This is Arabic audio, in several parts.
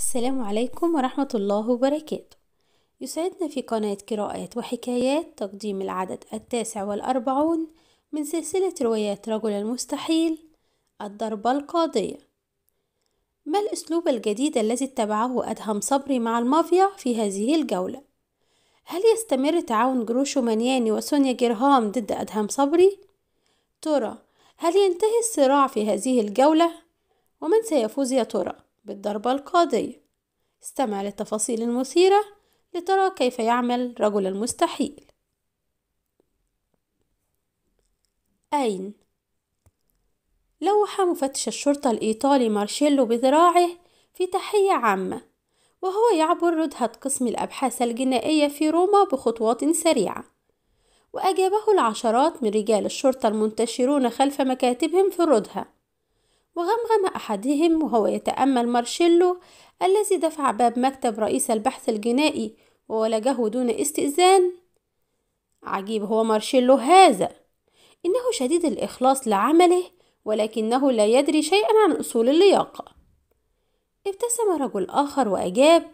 السلام عليكم ورحمة الله وبركاته يسعدنا في قناة قراءات وحكايات تقديم العدد التاسع والأربعون من سلسلة روايات رجل المستحيل الضربة القاضية ما الأسلوب الجديد الذي اتبعه أدهم صبري مع المافيا في هذه الجولة؟ هل يستمر تعاون جروشو مانياني وسونيا جيرهام ضد أدهم صبري؟ ترى هل ينتهي الصراع في هذه الجولة؟ ومن سيفوز يا ترى؟ بالضربة القاضية. استمع للتفاصيل المثيرة لترى كيف يعمل رجل المستحيل. أين؟ لوح مفتش الشرطة الإيطالي مارشيلو بذراعه في تحية عامة وهو يعبر ردهة قسم الأبحاث الجنائية في روما بخطوات سريعة. وأجابه العشرات من رجال الشرطة المنتشرون خلف مكاتبهم في الردهة. وغمغم أحدهم وهو يتأمل مارشيلو الذي دفع باب مكتب رئيس البحث الجنائي وولجه دون استئذان. عجيب هو مارشيلو هذا! إنه شديد الإخلاص لعمله ولكنه لا يدري شيئا عن أصول اللياقة. ابتسم رجل آخر وأجاب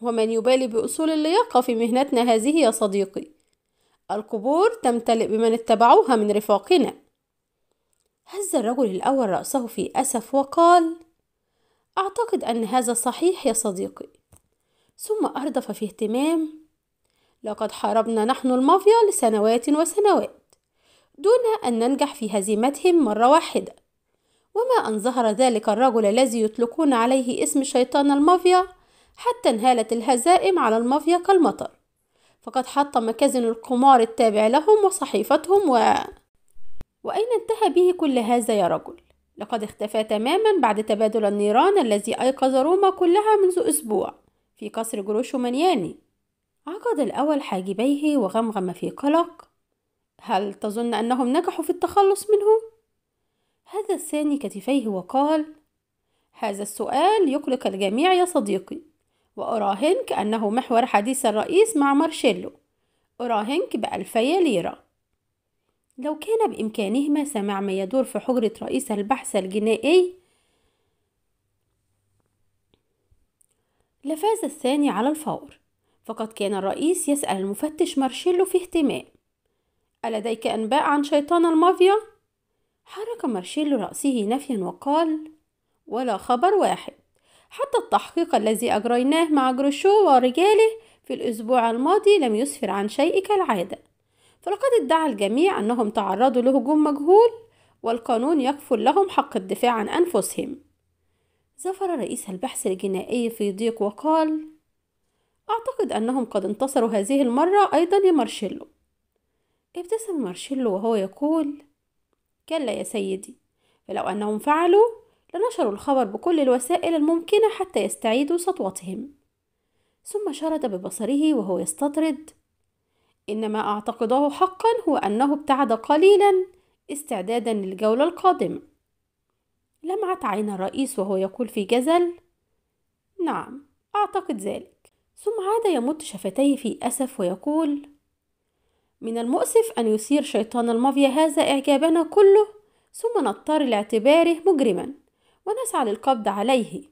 ومن يبالي بأصول اللياقة في مهنتنا هذه يا صديقي؟ القبور تمتلئ بمن اتبعوها من رفاقنا. هز الرجل الأول رأسه في أسف وقال أعتقد أن هذا صحيح يا صديقي. ثم أردف في اهتمام لقد حاربنا نحن المافيا لسنوات وسنوات دون أن ننجح في هزيمتهم مرة واحدة. وما أن ظهر ذلك الرجل الذي يطلقون عليه اسم شيطان المافيا حتى انهالت الهزائم على المافيا كالمطر. فقد حط مكازن القمار التابع لهم وصحيفتهم و... وأين انتهى به كل هذا يا رجل؟ لقد اختفى تماما بعد تبادل النيران الذي أيقظ روما كلها منذ أسبوع في قصر جروشو مانياني عقد الأول حاجبيه وغمغم في قلق هل تظن أنهم نجحوا في التخلص منه؟ هذا الثاني كتفيه وقال هذا السؤال يقلق الجميع يا صديقي وأراهنك أنه محور حديث الرئيس مع مارشيلو أراهنك بألفي ليرة لو كان بإمكانهما سماع ما يدور في حجرة رئيس البحث الجنائي. لفاز الثاني على الفور. فقد كان الرئيس يسأل المفتش مارشيلو في اهتمام. ألديك أنباء عن شيطان المافيا؟ حرك مارشيلو رأسه نفيا وقال ولا خبر واحد. حتى التحقيق الذي أجريناه مع جروشو ورجاله في الأسبوع الماضي لم يسفر عن شيء كالعادة. فلقد ادعى الجميع أنهم تعرضوا لهجوم مجهول والقانون يكفل لهم حق الدفاع عن أنفسهم. زفر رئيس البحث الجنائي في ضيق وقال أعتقد أنهم قد انتصروا هذه المرة أيضا يا مارشيلو. ابتسم مارشيلو وهو يقول كلا يا سيدي فلو أنهم فعلوا لنشروا الخبر بكل الوسائل الممكنة حتى يستعيدوا سطوتهم. ثم شرد ببصره وهو يستطرد إن ما أعتقده حقا هو أنه ابتعد قليلا استعدادا للجولة القادمة. لمعت عين الرئيس وهو يقول في جزل نعم أعتقد ذلك. ثم عاد يمد شفتيه في أسف ويقول من المؤسف أن يثير شيطان المافيا هذا إعجابنا كله ثم نضطر لاعتباره مجرما ونسعى للقبض عليه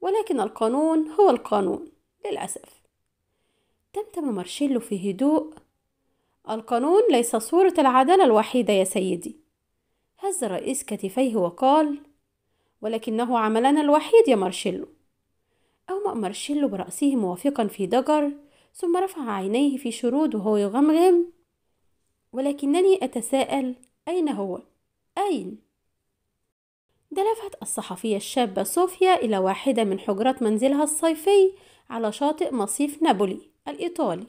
ولكن القانون هو القانون للأسف. تمتم مارشيلو في هدوء القانون ليس صورة العدالة الوحيدة يا سيدي هز الرئيس كتفيه وقال ولكنه عملنا الوحيد يا مارشيلو أومأ مارشيلو برأسه موافقا في ضجر ثم رفع عينيه في شرود وهو يغمغم ولكنني أتساءل أين هو؟ أين؟ دلفت الصحفية الشابة صوفيا إلى واحدة من حجرات منزلها الصيفي على شاطئ مصيف نابولي الإيطالي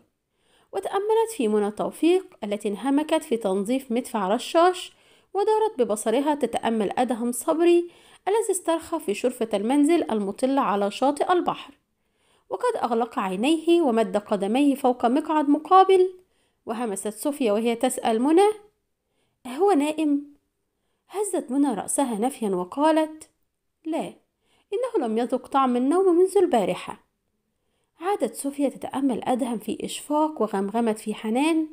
وتأملت في منى توفيق التي انهمكت في تنظيف مدفع رشاش ودارت ببصرها تتأمل أدهم صبري الذي استرخى في شرفة المنزل المطلة على شاطئ البحر وقد أغلق عينيه ومد قدميه فوق مقعد مقابل وهمست صوفيا وهي تسأل منى أهو نائم؟ هزت منى رأسها نفيا وقالت لا إنه لم يذق طعم النوم منذ البارحة عادت صوفيا تتأمل أدهم في إشفاق وغمغمت في حنان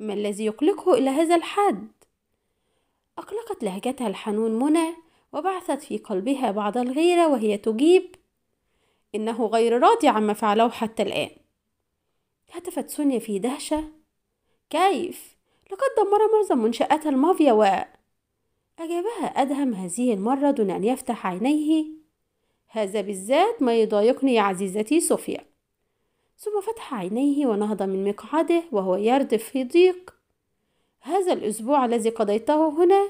ما الذي يقلقه إلى هذا الحد؟ أقلقت لهجتها الحنون منى وبعثت في قلبها بعض الغيرة وهي تجيب إنه غير راضي عما فعله حتى الآن هتفت سونيا في دهشة كيف؟ لقد دمر معظم منشآت المافيا و أجابها أدهم هذه المرة دون أن يفتح عينيه هذا بالذات ما يضايقني يا عزيزتي صوفيا ثم فتح عينيه ونهض من مقعده وهو يردف في ضيق. هذا الأسبوع الذي قضيته هنا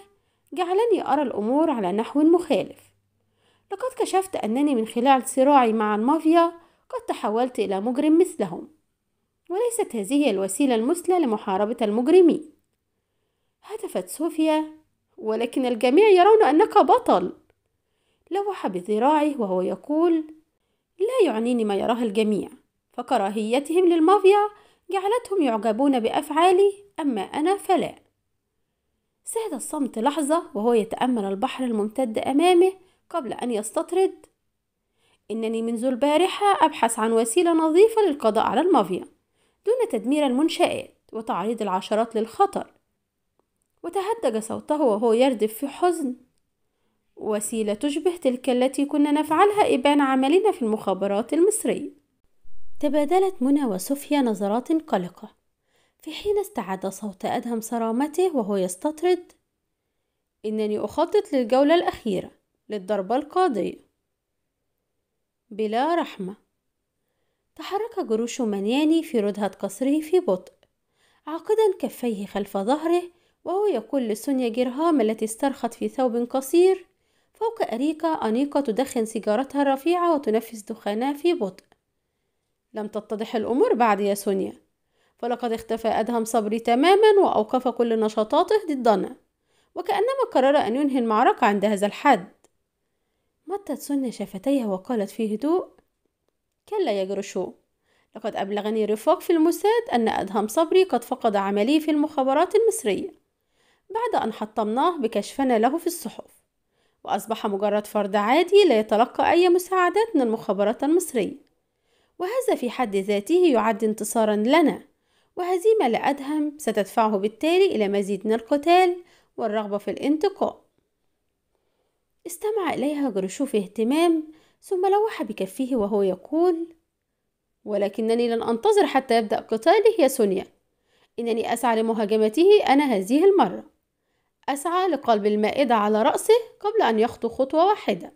جعلني أرى الأمور على نحو مخالف. لقد كشفت أنني من خلال صراعي مع المافيا قد تحولت إلى مجرم مثلهم. وليست هذه الوسيلة المثلى لمحاربة المجرمين. هتفت صوفيا ولكن الجميع يرون أنك بطل. لوح بذراعه وهو يقول لا يعنيني ما يراه الجميع. فكراهيتهم للمافيا جعلتهم يعجبون بأفعالي أما أنا فلا. ساد الصمت لحظة وهو يتأمل البحر الممتد أمامه قبل أن يستطرد. إنني منذ البارحة أبحث عن وسيلة نظيفة للقضاء على المافيا دون تدمير المنشآت وتعريض العشرات للخطر. وتهدج صوته وهو يردف في حزن. وسيلة تشبه تلك التي كنا نفعلها إبان عملنا في المخابرات المصرية. تبادلت منى وصوفيا نظرات قلقة. في حين استعاد صوت أدهم صرامته وهو يستطرد إنني أخطط للجولة الأخيرة للضربة القاضية بلا رحمة. تحرك جروش منياني في ردهة قصره في بطء عاقدا كفيه خلف ظهره وهو يقول لسونيا جيرهام التي استرخت في ثوب قصير فوق أريكة أنيقة تدخن سيجارتها الرفيعة وتنفس دخانها في بطء. لم تتضح الأمور بعد يا سونيا فلقد اختفى أدهم صبري تماما وأوقف كل نشاطاته ضدنا وكأنما قرر أن ينهي المعركة عند هذا الحد. مطت سونيا شفتيها وقالت في هدوء كلا يا جروشو لقد أبلغني رفاق في الموساد أن أدهم صبري قد فقد عملي في المخابرات المصرية بعد أن حطمناه بكشفنا له في الصحف. وأصبح مجرد فرد عادي لا يتلقى أي مساعدات من المخابرات المصرية. وهذا في حد ذاته يعد انتصارا لنا. وهزيمة لأدهم ستدفعه بالتالي إلى مزيد من القتال والرغبة في الانتقام استمع إليها جرشو في اهتمام ثم لوح بكفيه وهو يقول ولكنني لن أنتظر حتى يبدأ قتاله يا سونيا. إنني أسعى لمهاجمته أنا هذه المرة. أسعى لقلب المائدة على رأسه قبل أن يخطو خطوة واحدة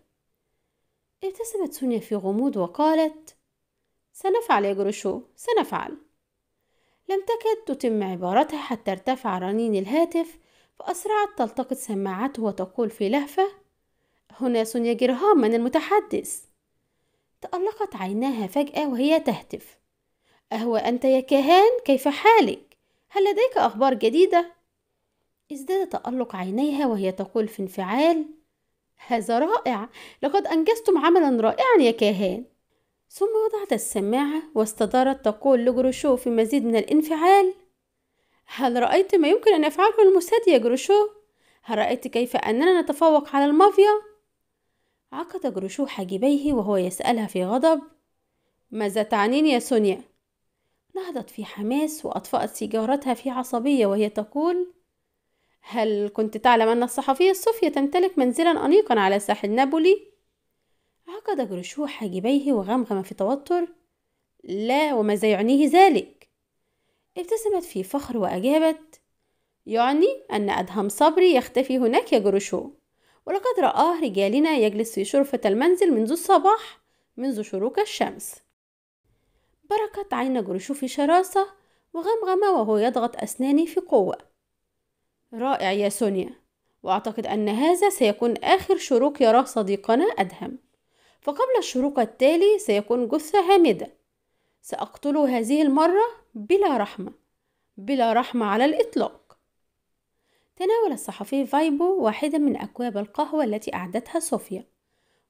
ابتسمت سونيا في غموض وقالت سنفعل يا جروشو سنفعل لم تكد تتم عبارتها حتى ارتفع رنين الهاتف فأسرعت تلتقط سماعته وتقول في لهفة هنا سونيا جرهام من المتحدث تألقت عيناها فجأة وهي تهتف أهو أنت يا كهان كيف حالك؟ هل لديك أخبار جديدة؟ ازداد تألق عينيها وهي تقول في انفعال هذا رائع لقد أنجزتم عملا رائعا يا كاهان ثم وضعت السماعة واستدارت تقول لجروشو في مزيد من الانفعال هل رأيت ما يمكن أن يفعله الموساد يا جروشو؟ هل رأيت كيف أننا نتفوق على المافيا؟ عقد جروشو حاجبيه وهو يسألها في غضب ماذا تعنين يا سونيا؟ نهضت في حماس وأطفأت سيجارتها في عصبية وهي تقول هل كنت تعلم أن الصحفية صوفيا تمتلك منزلا أنيقا على ساحل نابولي؟ عقد جروشو حاجبيه وغمغم في توتر لا وماذا يعنيه ذلك؟ ابتسمت في فخر وأجابت يعني أن أدهم صبري يختفي هناك يا جروشو ولقد رآه رجالنا يجلس في شرفة المنزل منذ الصباح منذ شروق الشمس برقت عينا جروشو في شراسة وغمغم وهو يضغط أسناني في قوة رائع يا سونيا. وأعتقد أن هذا سيكون آخر شروق يراه صديقنا أدهم. فقبل الشروق التالي سيكون جثة هامدة. سأقتله هذه المرة بلا رحمة بلا رحمة على الإطلاق. تناول الصحفي فايبو واحدا من أكواب القهوة التي أعدتها صوفيا.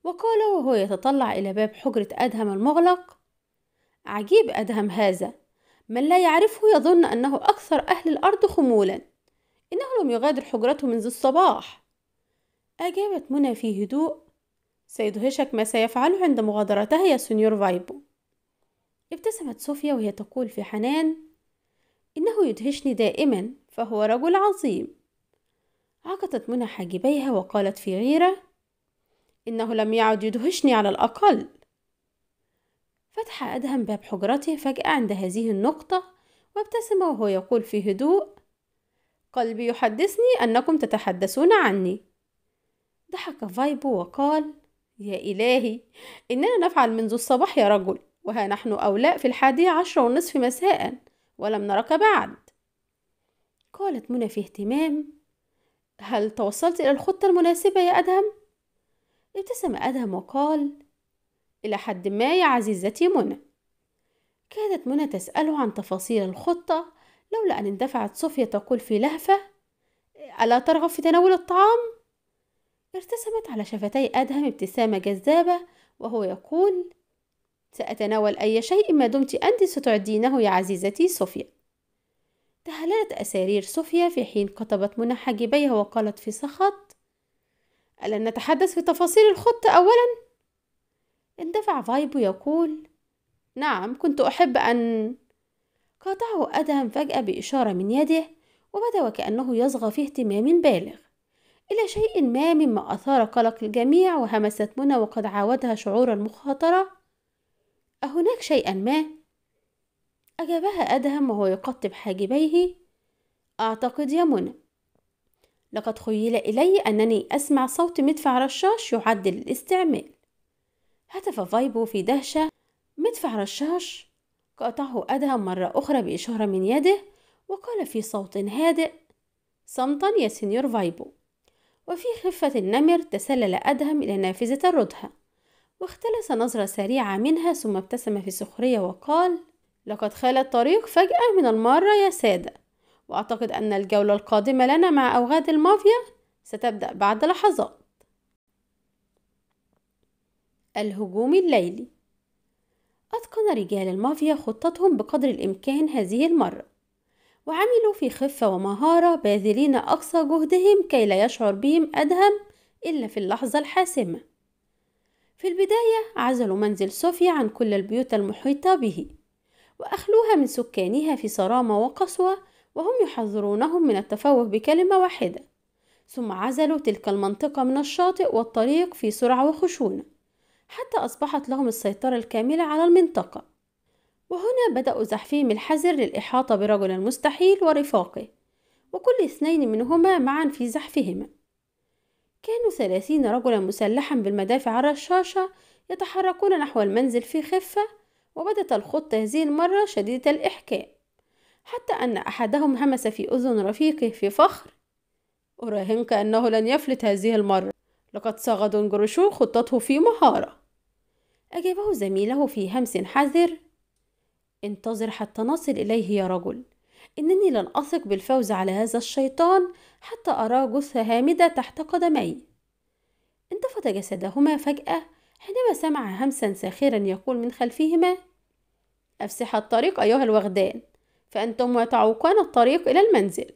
وقال وهو يتطلع إلى باب حجرة أدهم المغلق عجيب أدهم هذا. من لا يعرفه يظن أنه أكثر أهل الأرض خمولا. إنه لم يغادر حجرته منذ الصباح. أجابت منى في هدوء. سيدهشك ما سيفعله عند مغادرته يا سنيور فايبو. ابتسمت صوفيا وهي تقول في حنان إنه يدهشني دائما فهو رجل عظيم. عقدت منى حاجبيها وقالت في غيرة إنه لم يعد يدهشني على الأقل. فتح أدهم باب حجرته فجأة عند هذه النقطة وابتسم وهو يقول في هدوء قلبي يحدثني أنكم تتحدثون عني. ضحك فايبو وقال يا إلهي إننا نفعل منذ الصباح يا رجل وها نحن أولاء في الحادية عشر والنصف مساء ولم نرك بعد. قالت منى في اهتمام هل توصلت إلى الخطة المناسبة يا أدهم؟ ابتسم أدهم وقال إلى حد ما يا عزيزتي منى. كانت منى تسأله عن تفاصيل الخطة لولا أن اندفعت صوفيا تقول في لهفة ألا ترغب في تناول الطعام؟ ارتسمت على شفتي أدهم ابتسامة جذابة وهو يقول سأتناول أي شيء ما دمت أنت ستعدينه يا عزيزتي صوفيا تهللت أسارير صوفيا في حين قطبت منى حاجبيها وقالت في سخط ألن نتحدث في تفاصيل الخطة أولا؟ اندفع فايبو يقول نعم كنت أحب أن قاطعه أدهم فجأة بإشارة من يده وبدأ وكأنه يصغى في اهتمام بالغ. إلى شيء ما مما أثار قلق الجميع وهمست منى وقد عاودها شعور المخاطرة. أهناك شيئا ما؟ أجابها أدهم وهو يقطب حاجبيه. أعتقد يا منى. لقد خيل إلي أنني أسمع صوت مدفع رشاش يعد للاستعمال هتف فايبو في دهشة. مدفع رشاش؟ قاطعه أدهم مرة أخرى بإشارة من يده وقال في صوت هادئ صمتا يا سينيور فايبو. وفي خفة النمر تسلل أدهم إلى نافذة الردهة واختلس نظرة سريعة منها ثم ابتسم في سخرية وقال لقد خال الطريق فجأة من المارة يا سادة وأعتقد أن الجولة القادمة لنا مع أوغاد المافيا ستبدأ بعد لحظات. الهجوم الليلي أتقن رجال المافيا خطتهم بقدر الإمكان هذه المرة وعملوا في خفة ومهارة باذلين أقصى جهدهم كي لا يشعر بهم أدهم إلا في اللحظة الحاسمة. في البداية عزلوا منزل صوفيا عن كل البيوت المحيطة به وأخلوها من سكانها في صرامة وقسوة وهم يحذرونهم من التفوه بكلمة واحدة ثم عزلوا تلك المنطقة من الشاطئ والطريق في سرعة وخشونة. حتى أصبحت لهم السيطرة الكاملة على المنطقة. وهنا بدأوا زحفهم الحذر للإحاطة برجل المستحيل ورفاقه وكل اثنين منهما معا في زحفهما. كانوا ثلاثين رجلا مسلحا بالمدافع الرشاشة يتحركون نحو المنزل في خفة وبدت الخطة هذه المرة شديدة الإحكام. حتى أن أحدهم همس في أذن رفيقه في فخر. أراهنك أنه لن يفلت هذه المرة. لقد صاغ دونجروشو خطته في مهارة. أجابه زميله في همس حذر انتظر حتى نصل إليه يا رجل. إنني لن أثق بالفوز على هذا الشيطان حتى أرى جثة هامدة تحت قدمي. انتفض جسدهما فجأة حينما سمع همسا ساخرا يقول من خلفهما أفسح الطريق أيها الوغدان فأنتم تعوقان الطريق إلى المنزل.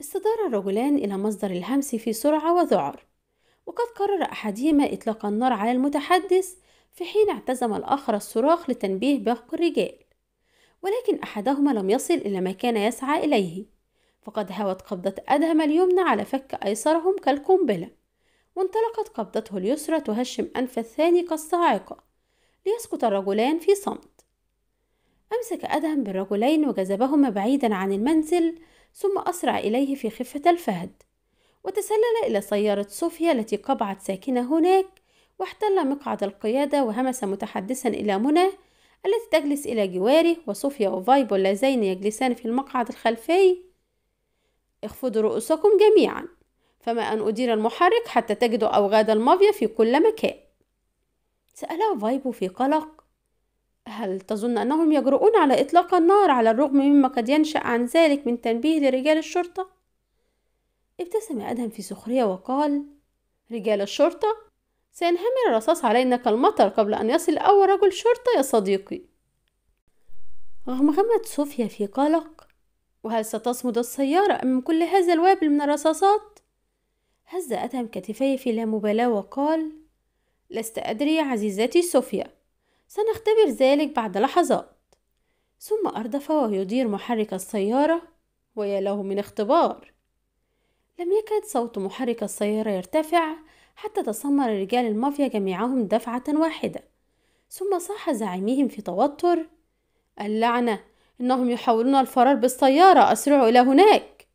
استدار الرجلان إلى مصدر الهمس في سرعة وذعر. وقد قرر أحدهما إطلاق النار على المتحدث في حين اعتزم الآخر الصراخ لتنبيه باقي الرجال. ولكن أحدهما لم يصل إلى ما كان يسعى إليه. فقد هوت قبضة أدهم اليمنى على فك أيسرهم كالقنبلة. وانطلقت قبضته اليسرى تهشم أنف الثاني كالصاعقة. ليسقط الرجلان في صمت. أمسك أدهم بالرجلين وجذبهما بعيدا عن المنزل ثم أسرع إليه في خفة الفهد. وتسلل إلى سيارة صوفيا التي قبعت ساكنة هناك واحتل مقعد القيادة وهمس متحدثا إلى منى التي تجلس إلى جواره وصوفيا وفايبو اللذين يجلسان في المقعد الخلفي. اخفضوا رؤوسكم جميعا فما أن أدير المحرك حتى تجدوا أوغاد المافيا في كل مكان. سأله فايبو في قلق. هل تظن أنهم يجرؤون على إطلاق النار على الرغم مما قد ينشأ عن ذلك من تنبيه لرجال الشرطة؟ ابتسم أدهم في سخرية وقال رجال الشرطة سينهمر الرصاص علينا كالمطر قبل أن يصل أول رجل شرطة يا صديقي غمغمت صوفيا في قلق وهل ستصمد السيارة أمام كل هذا الوابل من الرصاصات؟ هز أدهم كتفيه في لا مبالاة وقال لست أدري يا عزيزتي صوفيا سنختبر ذلك بعد لحظات. ثم أردف ويدير محرك السيارة ويا له من اختبار. لم يكد صوت محرك السيارة يرتفع حتى تسمر رجال المافيا جميعهم دفعة واحدة. ثم صاح زعيمهم في توتر اللعنة إنهم يحاولون الفرار بالسيارة أسرعوا إلى هناك.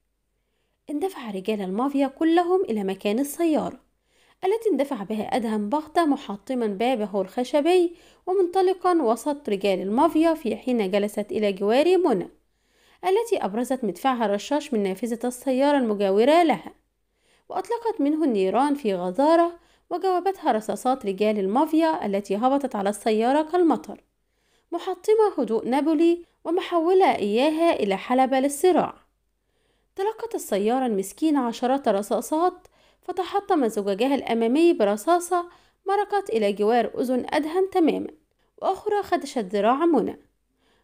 اندفع رجال المافيا كلهم إلى مكان السيارة. التي اندفع بها أدهم بغتة محطما بابه الخشبي ومنطلقا وسط رجال المافيا في حين جلست إلى جوار منى التي أبرزت مدفعها الرشاش من نافذة السيارة المجاورة لها. وأطلقت منه النيران في غزارة وجاوبتها رصاصات رجال المافيا التي هبطت على السيارة كالمطر محطمة هدوء نابولي ومحولة إياها إلى حلبة للصراع. تلقت السيارة المسكينة عشرات رصاصات فتحطم زجاجها الأمامي برصاصة مرقت إلى جوار أذن أدهم تماما وأخرى خدشت ذراع منى.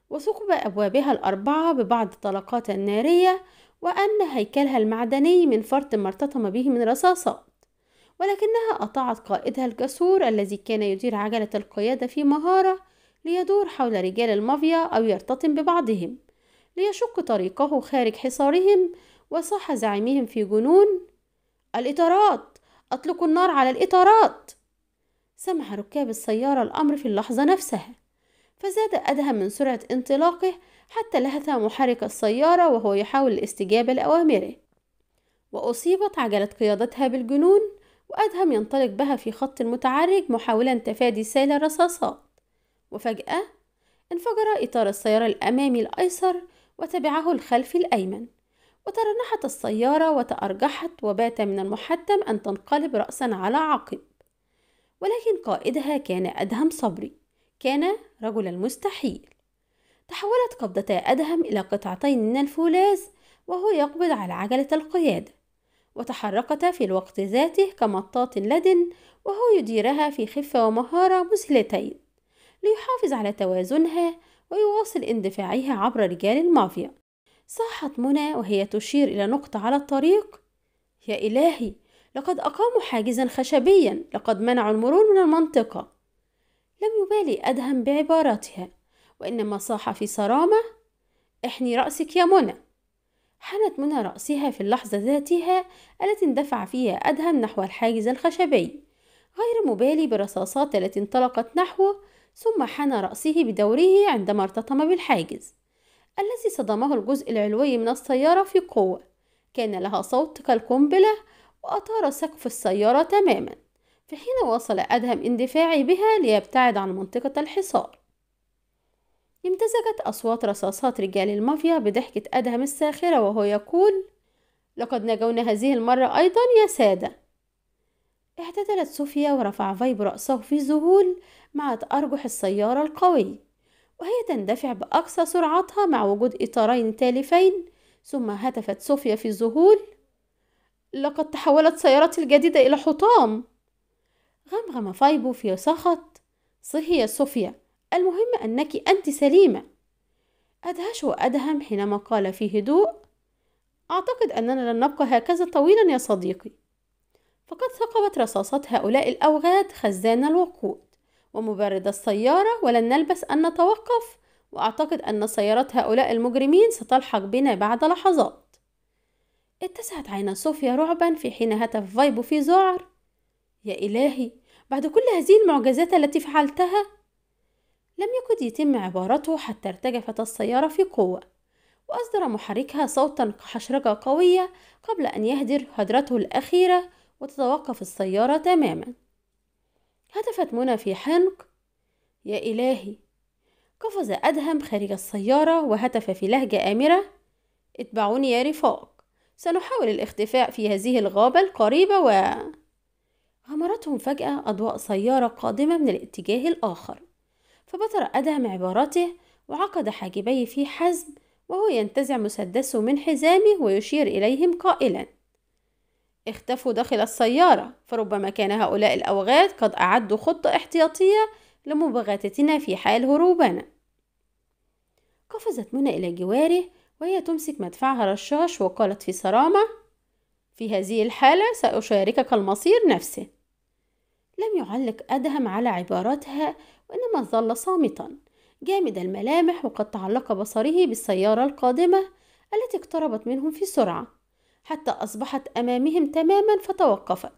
وثقب أبوابها الأربعة ببعض الطلقات النارية وأن هيكلها المعدني من فرط ما ارتطم به من رصاصات. ولكنها أطاعت قائدها الجسور الذي كان يدير عجلة القيادة في مهارة ليدور حول رجال المافيا أو يرتطم ببعضهم ليشق طريقه خارج حصارهم وصاح زعيمهم في جنون الإطارات. أطلقوا النار على الإطارات. سمع ركاب السيارة الأمر في اللحظة نفسها فزاد أدهم من سرعة انطلاقه حتى لهث محرك السيارة وهو يحاول الاستجابة لأوامره. وأصيبت عجلة قيادتها بالجنون وأدهم ينطلق بها في خط متعرج محاولا تفادي سيل الرصاصات. وفجأة انفجر إطار السيارة الأمامي الأيسر وتبعه الخلفي الأيمن. وترنحت السيارة وتأرجحت وبات من المحتم أن تنقلب رأسا على عقب. ولكن قائدها كان أدهم صبري كان رجل المستحيل. تحولت قبضتا أدهم إلى قطعتين من الفولاذ وهو يقبض على عجلة القيادة. وتحركتا في الوقت ذاته كمطاط لدن وهو يديرها في خفة ومهارة مذهلتين ليحافظ على توازنها ويواصل اندفاعها عبر رجال المافيا. صاحت منى وهي تشير إلى نقطة على الطريق. يا إلهي لقد أقاموا حاجزا خشبيا لقد منعوا المرور من المنطقة. لم يبالي أدهم بعباراتها وإنما صاح في صرامة. احني رأسك يا منى. حنت منى رأسها في اللحظة ذاتها التي اندفع فيها أدهم نحو الحاجز الخشبي. غير مبالي بالرصاصات التي انطلقت نحوه ثم حنى رأسه بدوره عندما ارتطم بالحاجز. الذي صدمه الجزء العلوي من السيارة في قوة. كان لها صوت كالقنبلة وأطار سقف السيارة تماما في حين واصل أدهم اندفاعي بها ليبتعد عن منطقة الحصار. امتزجت أصوات رصاصات رجال المافيا بضحكة أدهم الساخرة وهو يقول لقد نجونا هذه المرة أيضا يا سادة. اعتدلت صوفيا ورفع فايبو رأسه في ذهول مع تأرجح السيارة القوي. وهي تندفع بأقصى سرعتها مع وجود إطارين تالفين ثم هتفت صوفيا في الذهول لقد تحولت سيارتي الجديدة إلى حطام. غمغم فايبو في سخط. صه يا صوفيا المهم أنك أنت سليمة. أدهشه أدهم حينما قال في هدوء أعتقد أننا لن نبقى هكذا طويلا يا صديقي. فقد ثقبت رصاصات هؤلاء الأوغاد خزان الوقود. ومبرد السيارة ولن نلبس أن نتوقف؟ وأعتقد أن سيارات هؤلاء المجرمين ستلحق بنا بعد لحظات. اتسعت عين صوفيا رعبا في حين هتف فايبو في ذعر يا إلهي بعد كل هذه المعجزات التي فعلتها؟ لم يكد يتم عبارته حتى ارتجفت السيارة في قوة وأصدر محركها صوتا كحشرجة قوية قبل أن يهدر هدرته الأخيرة وتتوقف السيارة تماما. هتفت منى في حنق يا إلهي. قفز أدهم خارج السيارة وهتف في لهجة آمرة. اتبعوني يا رفاق. سنحاول الاختفاء في هذه الغابة القريبة و غمرتهم فجأة أضواء سيارة قادمة من الاتجاه الآخر. فبطر أدهم عبارته وعقد حاجبيه في حزم وهو ينتزع مسدسه من حزامه ويشير إليهم قائلا. اختفوا داخل السيارة فربما كان هؤلاء الأوغاد قد أعدوا خطة احتياطية لمباغتتنا في حال هروبنا. قفزت منى إلى جواره وهي تمسك مدفعها رشاش وقالت في صرامة في هذه الحالة سأشاركك المصير نفسه. لم يعلق أدهم على عباراتها وإنما ظل صامتا. جامد الملامح وقد تعلق بصره بالسيارة القادمة التي اقتربت منهم في سرعة. حتى أصبحت أمامهم تماما فتوقفت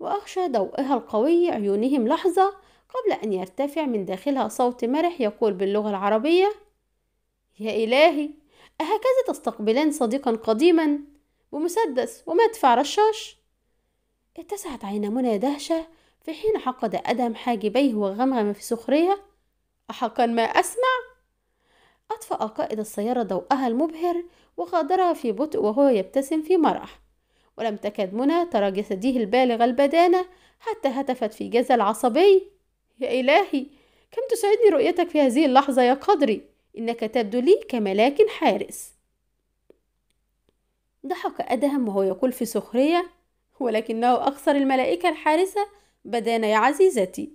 وأغشى ضوءها القوي عيونهم لحظة قبل أن يرتفع من داخلها صوت مرح يقول باللغة العربية يا إلهي أهكذا تستقبلان صديقا قديما بمسدس ومدفع رشاش اتسعت عين منى دهشة في حين حقد أدم حاجبيه وغمغم في سخرية أحقا ما أسمع؟ أطفأ قائد السيارة ضوءها المبهر وغادرها في بطء وهو يبتسم في مرح ولم تكد منى ترى جسده البالغ البدانة حتى هتفت في جزل عصبي يا إلهي كم تسعدني رؤيتك في هذه اللحظة يا قدري. إنك تبدو لي كملاك حارس. ضحك أدهم وهو يقول في سخرية ولكنه أكثر الملائكة الحارسة بدانا يا عزيزتي.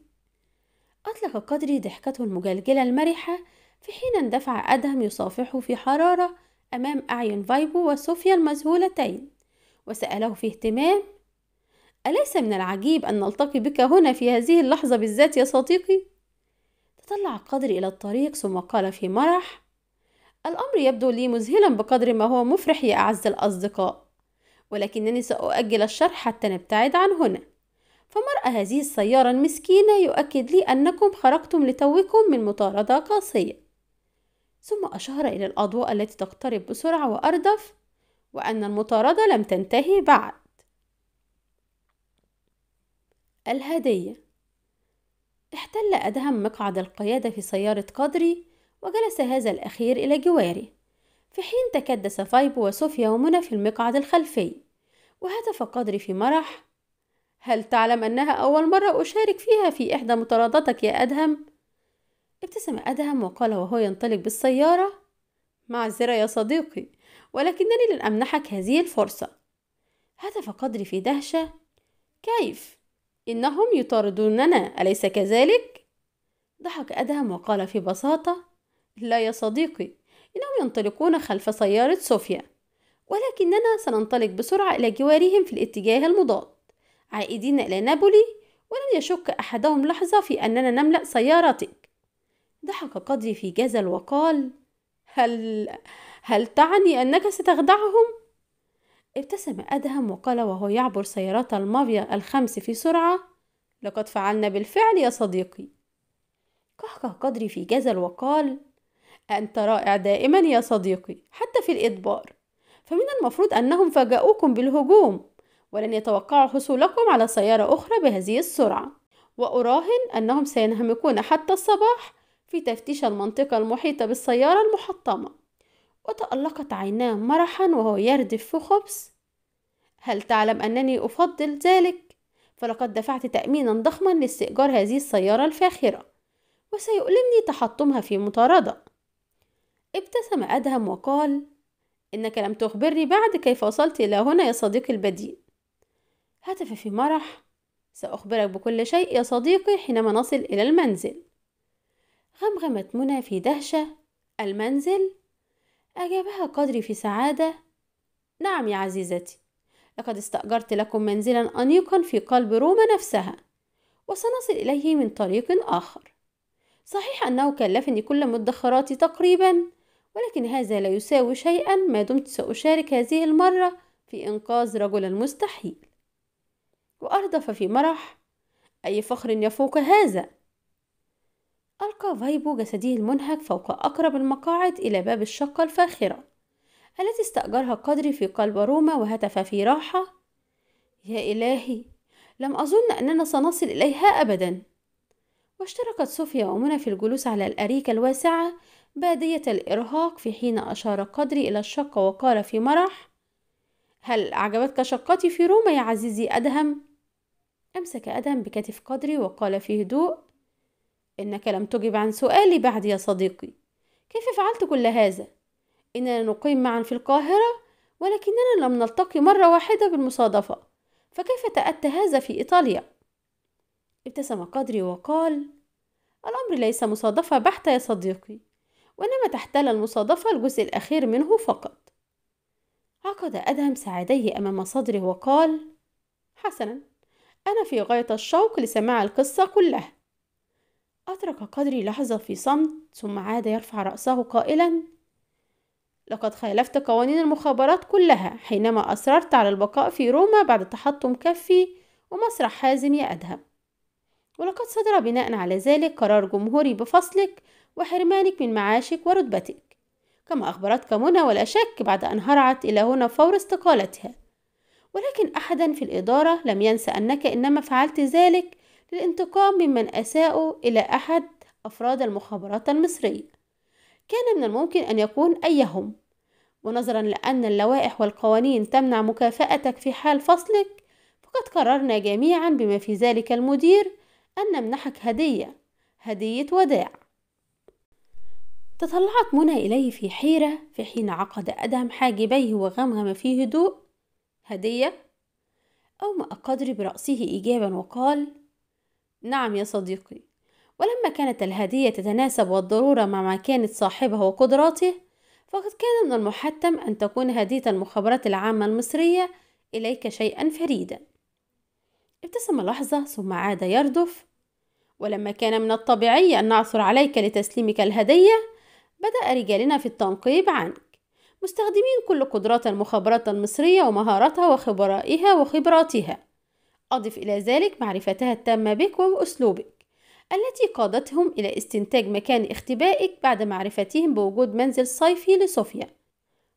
أطلق قدري ضحكته المجلجلة المرحة في حين اندفع أدهم يصافحه في حرارة أمام أعين فايبو وصوفيا المذهولتين. وسأله في اهتمام أليس من العجيب أن نلتقي بك هنا في هذه اللحظة بالذات يا صديقي؟ تطلع قدري إلى الطريق ثم قال في مرح الأمر يبدو لي مذهلا بقدر ما هو مفرح يا أعز الأصدقاء ولكنني سأؤجل الشرح حتى نبتعد عن هنا. فمرأة هذه السيارة المسكينة يؤكد لي أنكم خرجتم لتوكم من مطاردة قاسية. ثم أشار إلى الأضواء التي تقترب بسرعة وأردف وأن المطاردة لم تنتهي بعد الهدية احتل أدهم مقعد القيادة في سيارة قدري وجلس هذا الأخير إلى جواره في حين تكدس فايبو وصوفيا ومنى في المقعد الخلفي وهتف قدري في مرح هل تعلم أنها أول مرة أشارك فيها في إحدى مطاردتك يا أدهم؟ ابتسم أدهم وقال وهو ينطلق بالسيارة معذرة يا صديقي ولكنني لن أمنحك هذه الفرصة هتف قدري في دهشة كيف؟ إنهم يطاردوننا أليس كذلك؟ ضحك أدهم وقال في بساطة لا يا صديقي إنهم ينطلقون خلف سيارة صوفيا ولكننا سننطلق بسرعة إلى جوارهم في الاتجاه المضاد عائدين إلى نابولي ولن يشك أحدهم لحظة في أننا نملأ سيارتك ضحك قدري في جزل وقال هل هل تعني أنك ستخدعهم؟ ابتسم أدهم وقال وهو يعبر سيارات المافيا الخمس في سرعة. لقد فعلنا بالفعل يا صديقي. قهقه قدري في جزل وقال أنت رائع دائما يا صديقي حتى في الإدبار. فمن المفروض أنهم فاجأوكم بالهجوم ولن يتوقعوا حصولكم على سيارة أخرى بهذه السرعة. وأراهن أنهم سينهمكون حتى الصباح في تفتيش المنطقة المحيطة بالسيارة المحطمة. وتألقت عيناه مرحا وهو يردف في خبز. هل تعلم أنني أفضل ذلك؟ فلقد دفعت تأمينا ضخما لاستئجار هذه السيارة الفاخرة وسيؤلمني تحطمها في مطاردة. ابتسم أدهم وقال إنك لم تخبرني بعد كيف وصلت إلى هنا يا صديقي البديل. هتف في مرح. سأخبرك بكل شيء يا صديقي حينما نصل إلى المنزل. غمغمت منى في دهشة المنزل؟ أجابها قدري في سعادة نعم يا عزيزتي لقد استأجرت لكم منزلا أنيقا في قلب روما نفسها وسنصل إليه من طريق آخر. صحيح أنه كلفني كل مدخراتي تقريبا ولكن هذا لا يساوي شيئا ما دمت سأشارك هذه المرة في إنقاذ رجل المستحيل. وأردف في مرح أي فخر يفوق هذا؟ ألقى فايبو جسده المنهك فوق أقرب المقاعد إلى باب الشقة الفاخرة التي استأجرها قدري في قلب روما وهتف في راحة يا إلهي لم أظن أننا سنصل إليها أبدا واشتركت صوفيا ومنى في الجلوس على الأريكة الواسعة بادية الإرهاق في حين أشار قدري إلى الشقة وقال في مرح هل أعجبتك شقتي في روما يا عزيزي أدهم؟ أمسك أدهم بكتف قدري وقال في هدوء إنك لم تجب عن سؤالي بعد يا صديقي كيف فعلت كل هذا؟ إننا نقيم معا في القاهرة ولكننا لم نلتقي مرة واحدة بالمصادفة فكيف تأتى هذا في إيطاليا؟ ابتسم قدري وقال الأمر ليس مصادفة بحتة يا صديقي وإنما تحتل المصادفة الجزء الأخير منه فقط عقد أدهم ساعديه أمام صدره وقال حسنا أنا في غاية الشوق لسماع القصة كلها أترك قدري لحظة في صمت ثم عاد يرفع رأسه قائلا لقد خالفت قوانين المخابرات كلها حينما أصررت على البقاء في روما بعد تحطم كفي ومسرح حازم يا أدهم. ولقد صدر بناء على ذلك قرار جمهوري بفصلك وحرمانك من معاشك ورتبتك. كما أخبرتك منى ولا شك بعد أن هرعت إلى هنا فور استقالتها. ولكن أحدا في الإدارة لم ينسى أنك إنما فعلت ذلك للانتقام ممن أساءوا إلى أحد أفراد المخابرات المصرية. كان من الممكن أن يكون أيهم ونظرا لأن اللوائح والقوانين تمنع مكافأتك في حال فصلك فقد قررنا جميعا بما في ذلك المدير أن نمنحك هدية هدية وداع. تطلعت منى إليه في حيرة في حين عقد أدهم حاجبيه وغمغم في هدوء هدية أومأ قدري برأسه إجابا وقال نعم يا صديقي. ولما كانت الهدية تتناسب والضرورة مع مكانة صاحبها وقدراته فقد كان من المحتم أن تكون هدية المخابرات العامة المصرية إليك شيئا فريدا. ابتسم لحظة ثم عاد يردف. ولما كان من الطبيعي أن نعثر عليك لتسليمك الهدية بدأ رجالنا في التنقيب عنك مستخدمين كل قدرات المخابرات المصرية ومهاراتها وخبرائها وخبراتها. أضف إلى ذلك معرفتها التامة بك وبأسلوبك التي قادتهم إلى استنتاج مكان اختبائك بعد معرفتهم بوجود منزل صيفي لصوفيا.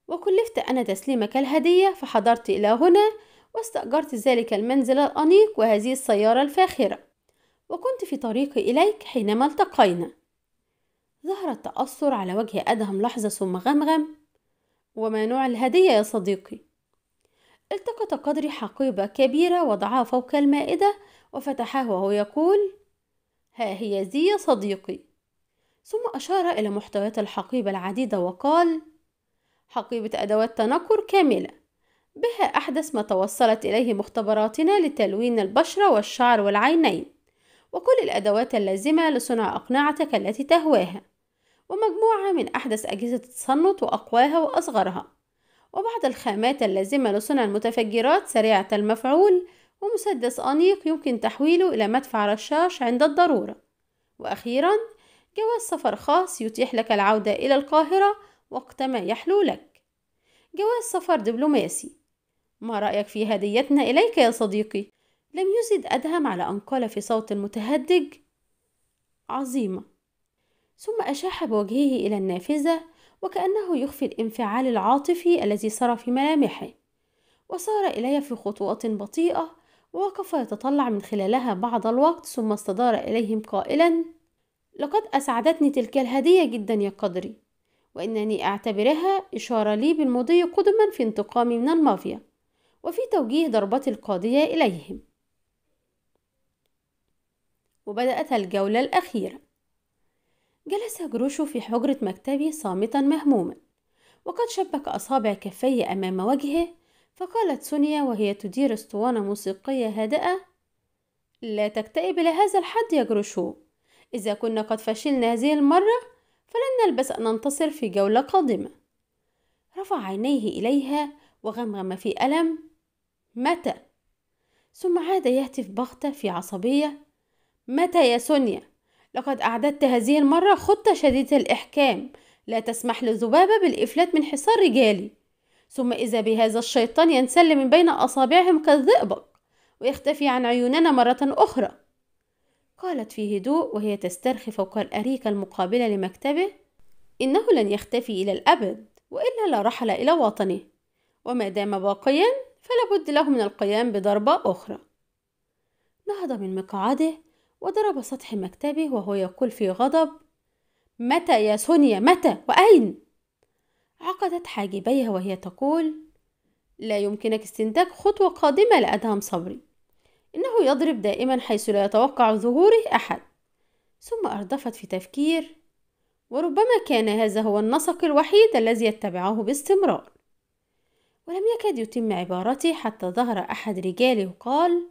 وكلفت أنا تسليمك الهدية فحضرت إلى هنا واستأجرت ذلك المنزل الأنيق وهذه السيارة الفاخرة. وكنت في طريقي إليك حينما التقينا. ظهر التأثر على وجه أدهم لحظة ثم غمغم. وما نوع الهدية يا صديقي؟ التقط قدري حقيبة كبيرة وضعها فوق المائدة وفتحها وهو يقول ها هي ذي يا صديقي. ثم أشار إلى محتويات الحقيبة العديدة وقال حقيبة أدوات تنكر كاملة. بها أحدث ما توصلت إليه مختبراتنا لتلوين البشرة والشعر والعينين وكل الأدوات اللازمة لصنع أقنعتك التي تهواها ومجموعة من أحدث أجهزة التصنت وأقواها وأصغرها. وبعض الخامات اللازمة لصنع المتفجرات سريعة المفعول ومسدس أنيق يمكن تحويله إلى مدفع رشاش عند الضرورة. وأخيرا جواز سفر خاص يتيح لك العودة إلى القاهرة وقتما يحلو لك. جواز سفر دبلوماسي. ما رأيك في هديتنا إليك يا صديقي؟ لم يزد أدهم على أن قال في صوت متهدج. عظيمة. ثم أشاح بوجهه إلى النافذة وكأنه يخفي الانفعال العاطفي الذي سرى في ملامحه. وسار إلي في خطوات بطيئة ووقف يتطلع من خلالها بعض الوقت ثم استدار إليهم قائلا لقد أسعدتني تلك الهدية جدا يا قدري وإنني أعتبرها إشارة لي بالمضي قدما في انتقامي من المافيا وفي توجيه ضربتي القاضية إليهم. وبدأت الجولة الأخيرة. جلس جروشو في حجرة مكتبي صامتا مهموما وقد شبك أصابع كفيه أمام وجهه فقالت سونيا وهي تدير أسطوانة موسيقية هادئة لا تكتئب إلى هذا الحد يا جروشو. إذا كنا قد فشلنا هذه المرة فلن نلبس أن ننتصر في جولة قادمة. رفع عينيه إليها وغمغم في ألم متى؟ ثم عاد يهتف بغتة في عصبية متى يا سونيا؟ لقد أعددت هذه المرة خطة شديدة الإحكام. لا تسمح للذبابة بالإفلات من حصار رجالي. ثم إذا بهذا الشيطان ينسل من بين أصابعهم كالذئبق ويختفي عن عيوننا مرة أخرى. قالت في هدوء وهي تسترخي فوق الأريكة المقابلة لمكتبه إنه لن يختفي إلى الأبد وإلا لرحل إلى وطنه. وما دام باقيا فلا بد له من القيام بضربة أخرى. نهض من مقعده وضرب سطح مكتبه وهو يقول في غضب متى يا سونيا متى؟ وأين؟ عقدت حاجبيها وهي تقول لا يمكنك استنتاج خطوة قادمة لأدهم صبري. إنه يضرب دائما حيث لا يتوقع ظهوره أحد. ثم أردفت في تفكير وربما كان هذا هو النسق الوحيد الذي يتبعه باستمرار. ولم يكد يتم عبارته حتى ظهر أحد رجاله وقال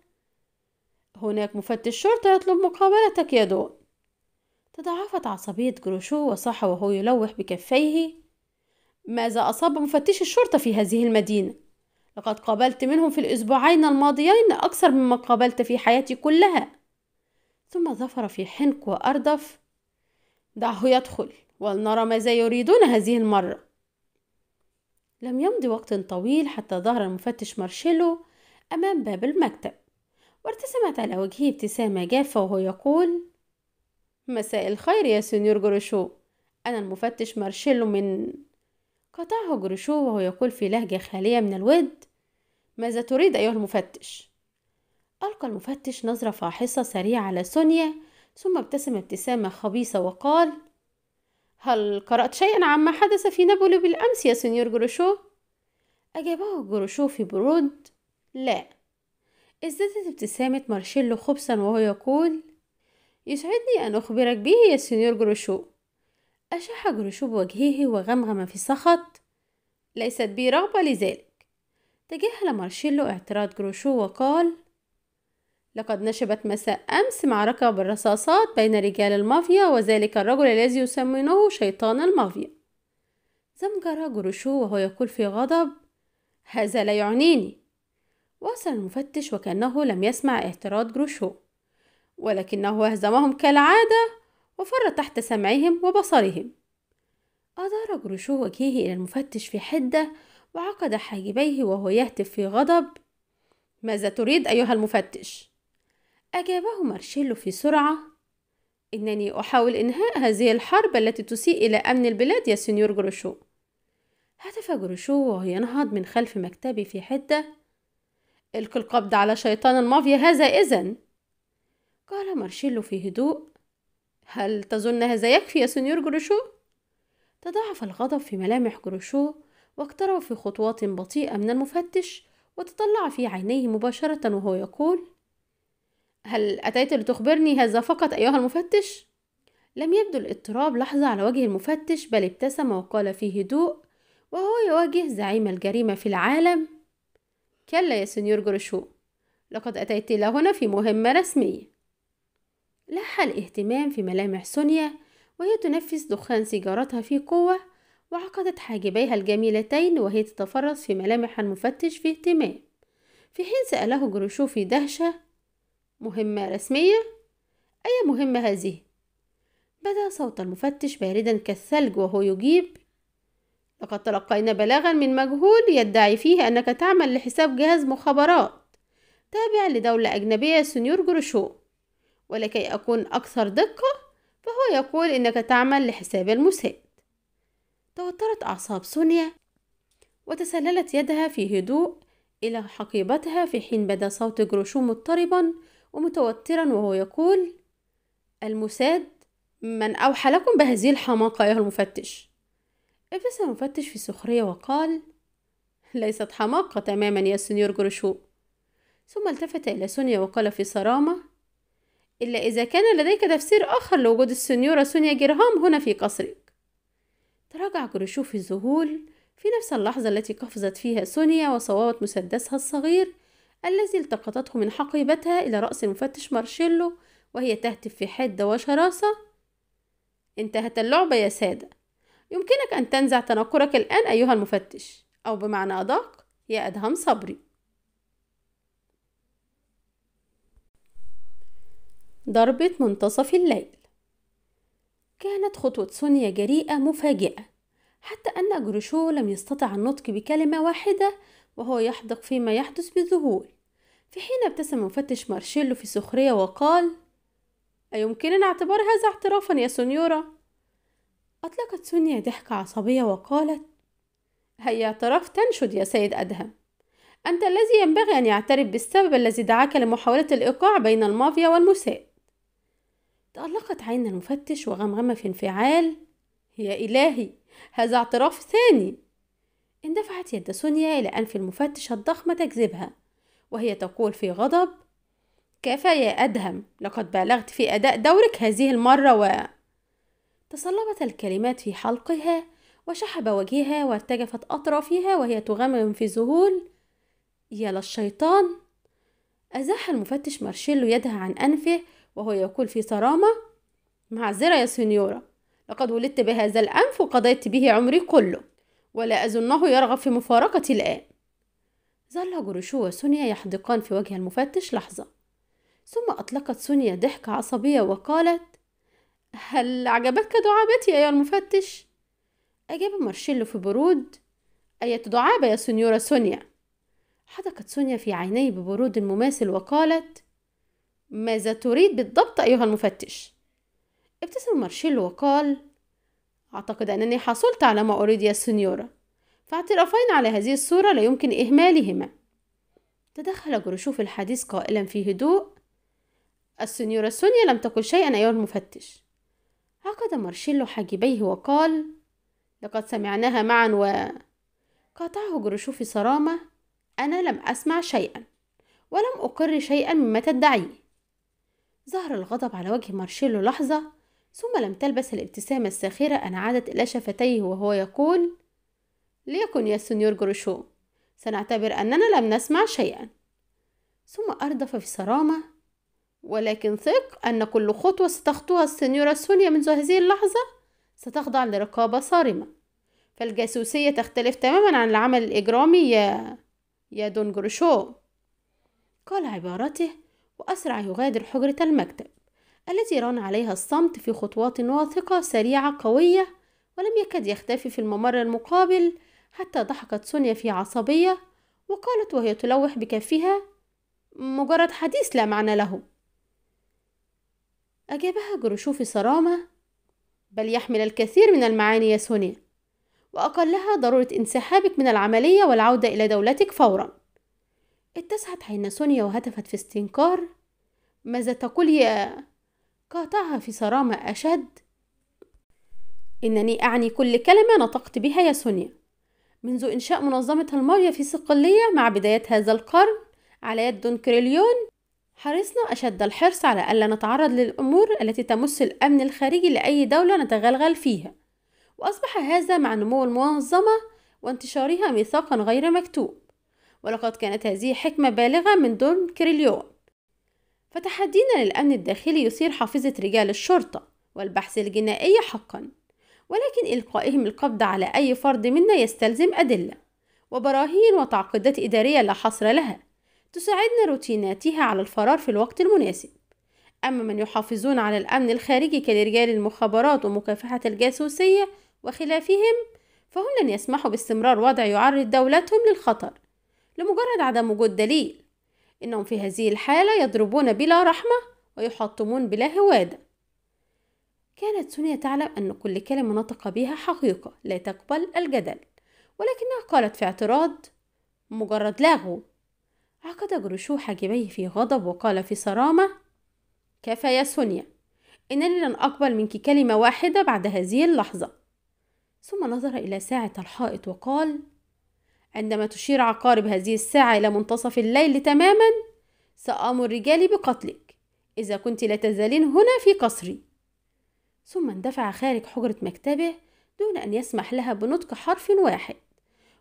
هناك مفتش شرطة يطلب مقابلتك يا دون تضاعفت عصبية جروشو وصاح وهو يلوح بكفيه. ماذا أصاب مفتش الشرطة في هذه المدينة؟ لقد قابلت منهم في الأسبوعين الماضيين أكثر مما قابلت في حياتي كلها. ثم ظفر في حنك وأردف. دعه يدخل ولنرى ماذا يريدون هذه المرة. لم يمض وقت طويل حتى ظهر المفتش مارشيلو أمام باب المكتب. وارتسمت على وجهه ابتسامة جافة وهو يقول مساء الخير يا سنيور جروشو أنا المفتش مارشيلو من قاطعه جروشو وهو يقول في لهجة خالية من الود ماذا تريد أيها المفتش؟ ألقى المفتش نظرة فاحصة سريعة على سونيا ثم ابتسم ابتسامة خبيثة وقال هل قرأت شيئا عما حدث في نابولي بالأمس يا سنيور جروشو؟ أجابه جروشو في برود لا ازدادت ابتسامة مارشيلو خبثا وهو يقول يسعدني أن أخبرك به يا سنيور جروشو. أشاح جروشو بوجهه وغمغم في سخط. ليست بي رغبة لذلك. تجاهل مارشيلو اعتراض جروشو وقال لقد نشبت مساء أمس معركة بالرصاصات بين رجال المافيا وذلك الرجل الذي يسمونه شيطان المافيا. زمجر جروشو وهو يقول في غضب هذا لا يعنيني. واصل المفتش وكأنه لم يسمع اعتراض جروشو ولكنه هزمهم كالعادة وفر تحت سمعهم وبصرهم. أدار جروشو وجهه إلى المفتش في حدة وعقد حاجبيه وهو يهتف في غضب. ماذا تريد أيها المفتش؟ أجابه مارشيلو في سرعة. إنني أحاول إنهاء هذه الحرب التي تسيء إلى أمن البلاد يا سنيور جروشو. هتف جروشو وهو ينهض من خلف مكتبه في حدة ألق القبض على شيطان المافيا هذا إذن قال مارشيلو في هدوء هل تظن هذا يكفي يا سنيور جروشو؟ تضاعف الغضب في ملامح جروشو واقترب في خطوات بطيئة من المفتش وتطلع في عينيه مباشرة وهو يقول هل أتيت لتخبرني هذا فقط أيها المفتش؟ لم يبد الاضطراب لحظة على وجه المفتش بل ابتسم وقال في هدوء وهو يواجه زعيم الجريمة في العالم كلا يا سنيور جروشو لقد أتيت إلى هنا في مهمة رسمية لاح الاهتمام في ملامح سونيا وهي تنفس دخان سيجارتها في قوة وعقدت حاجبيها الجميلتين وهي تتفرس في ملامح المفتش في اهتمام في حين سأله جروشو في دهشة مهمة رسمية؟ أي مهمة هذه؟ بدا صوت المفتش باردا كالثلج وهو يجيب لقد تلقينا بلاغا من مجهول يدعي فيه أنك تعمل لحساب جهاز مخابرات تابع لدولة أجنبية سنيور جروشو. ولكي أكون أكثر دقة فهو يقول إنك تعمل لحساب الموساد. توترت أعصاب سونيا وتسللت يدها في هدوء إلى حقيبتها في حين بدا صوت جروشو مضطربا ومتوترا وهو يقول الموساد من أوحى لكم بهذه الحماقة أيها المفتش. ابتسم المفتش في سخرية وقال ليست حماقة تماما يا سنيور جروشو. ثم التفت إلى سونيا وقال في صرامة إلا إذا كان لديك تفسير آخر لوجود السنيورة سونيا جيرهام هنا في قصرك. تراجع جروشو في ذهول في نفس اللحظة التي قفزت فيها سونيا وصوابت مسدسها الصغير الذي التقطته من حقيبتها إلى رأس المفتش مارشيلو وهي تهتف في حدة وشراسة انتهت اللعبة يا سادة. يمكنك أن تنزع تنكرك الآن أيها المفتش. أو بمعنى أدق يا أدهم صبري. ضربة منتصف الليل. كانت خطوة سونيا جريئة مفاجئة حتى أن جروشو لم يستطع النطق بكلمة واحدة وهو يحدق فيما يحدث بذهول في حين ابتسم المفتش مارشيلو في سخرية وقال أيمكننا اعتبار هذا اعترافا يا سنيورا؟ أطلقت سونيا ضحكة عصبية وقالت أي اعتراف تنشد يا سيد أدهم. أنت الذي ينبغي أن يعترف بالسبب الذي دعاك لمحاولة الإيقاع بين المافيا والموساد تألقت عين المفتش وغمغم في انفعال. يا إلهي هذا اعتراف ثاني. اندفعت يد سونيا إلى أنف المفتش الضخمة تجذبها وهي تقول في غضب كفى يا أدهم؟ لقد بالغت في أداء دورك هذه المرة و تصلبت الكلمات في حلقها وشحب وجهها وارتجفت أطرافها وهي تغمم في ذهول. يا للشيطان أزاح المفتش مارشيلو يدها عن أنفه وهو يقول في صرامة معذرة يا سنيورا لقد ولدت بهذا الأنف وقضيت به عمري كله ولا أظنه يرغب في مفارقتي الآن. ظل جروشو وسونيا يحدقان في وجه المفتش لحظة ثم أطلقت سونيا ضحكة عصبية وقالت هل أعجبتك دعابتي أيها المفتش؟ أجاب مارشيلو في برود أية دعابة يا سنيورة سونيا حدقت سونيا في عينيه ببرود مماثل وقالت ماذا تريد بالضبط أيها المفتش؟ ابتسم مارشيلو وقال أعتقد أنني حصلت على ما أريد يا سنيورا فاعترافين على هذه الصورة لا يمكن إهمالهما تدخل جروشو في الحديث قائلا في هدوء السنيورة سونيا لم تقل شيئا أيها المفتش عقد مارشيلو حاجبيه وقال لقد سمعناها معا و قاطعه جروشو في صرامة أنا لم أسمع شيئا ولم أقر شيئا مما تدعيه ظهر الغضب على وجه مارشيلو لحظة ثم لم تلبث الابتسامة الساخرة أن عادت إلى شفتيه وهو يقول ليكن يا سنيور جروشو سنعتبر أننا لم نسمع شيئا. ثم أردف في صرامة ولكن ثق أن كل خطوة ستخطوها السنيورة سونيا منذ هذه اللحظة ستخضع لرقابة صارمة. فالجاسوسية تختلف تماما عن العمل الإجرامي يا يا دون جروشو قال عبارته وأسرع يغادر حجرة المكتب التي ران عليها الصمت في خطوات واثقة سريعة قوية ولم يكد يختفي في الممر المقابل حتى ضحكت سونيا في عصبية وقالت وهي تلوح بكفها مجرد حديث لا معنى له. أجابها جروشو في صرامة بل يحمل الكثير من المعاني يا سونيا وأقلها ضرورة انسحابك من العملية والعودة إلى دولتك فورا. اتسعت عين سونيا وهتفت في استنكار. ماذا تقول يا قاطعها في صرامة أشد؟ إنني أعني كل كلمة نطقت بها يا سونيا منذ إنشاء منظمة الماريا في صقلية مع بداية هذا القرن على يد دون كريليون حرصنا أشد الحرص على ألا نتعرض للأمور التي تمس الأمن الخارجي لأي دولة نتغلغل فيها. وأصبح هذا مع نمو المنظمة وانتشارها ميثاقا غير مكتوب. ولقد كانت هذه حكمة بالغة من دون كريليون. فتحدينا للأمن الداخلي يثير حافظة رجال الشرطة والبحث الجنائي حقا. ولكن إلقائهم القبض على أي فرد منا يستلزم أدلة وبراهين وتعقيدات إدارية لا حصر لها. تساعدنا روتيناتها على الفرار في الوقت المناسب. أما من يحافظون على الأمن الخارجي كرجال المخابرات ومكافحة الجاسوسية وخلافهم فهم لن يسمحوا باستمرار وضع يعرض دولتهم للخطر. لمجرد عدم وجود دليل إنهم في هذه الحالة يضربون بلا رحمة ويحطمون بلا هوادة. كانت سونيا تعلم أن كل كلمة نطق بها حقيقة لا تقبل الجدل ولكنها قالت في اعتراض مجرد لاغو. عقد جروشو حاجبيه في غضب وقال في صرامة كفى يا سونيا إنني لن أقبل منك كلمة واحدة بعد هذه اللحظة. ثم نظر إلى ساعة الحائط وقال عندما تشير عقارب هذه الساعة إلى منتصف الليل تماما سآمر رجالي بقتلك إذا كنت لا تزالين هنا في قصري. ثم اندفع خارج حجرة مكتبه دون أن يسمح لها بنطق حرف واحد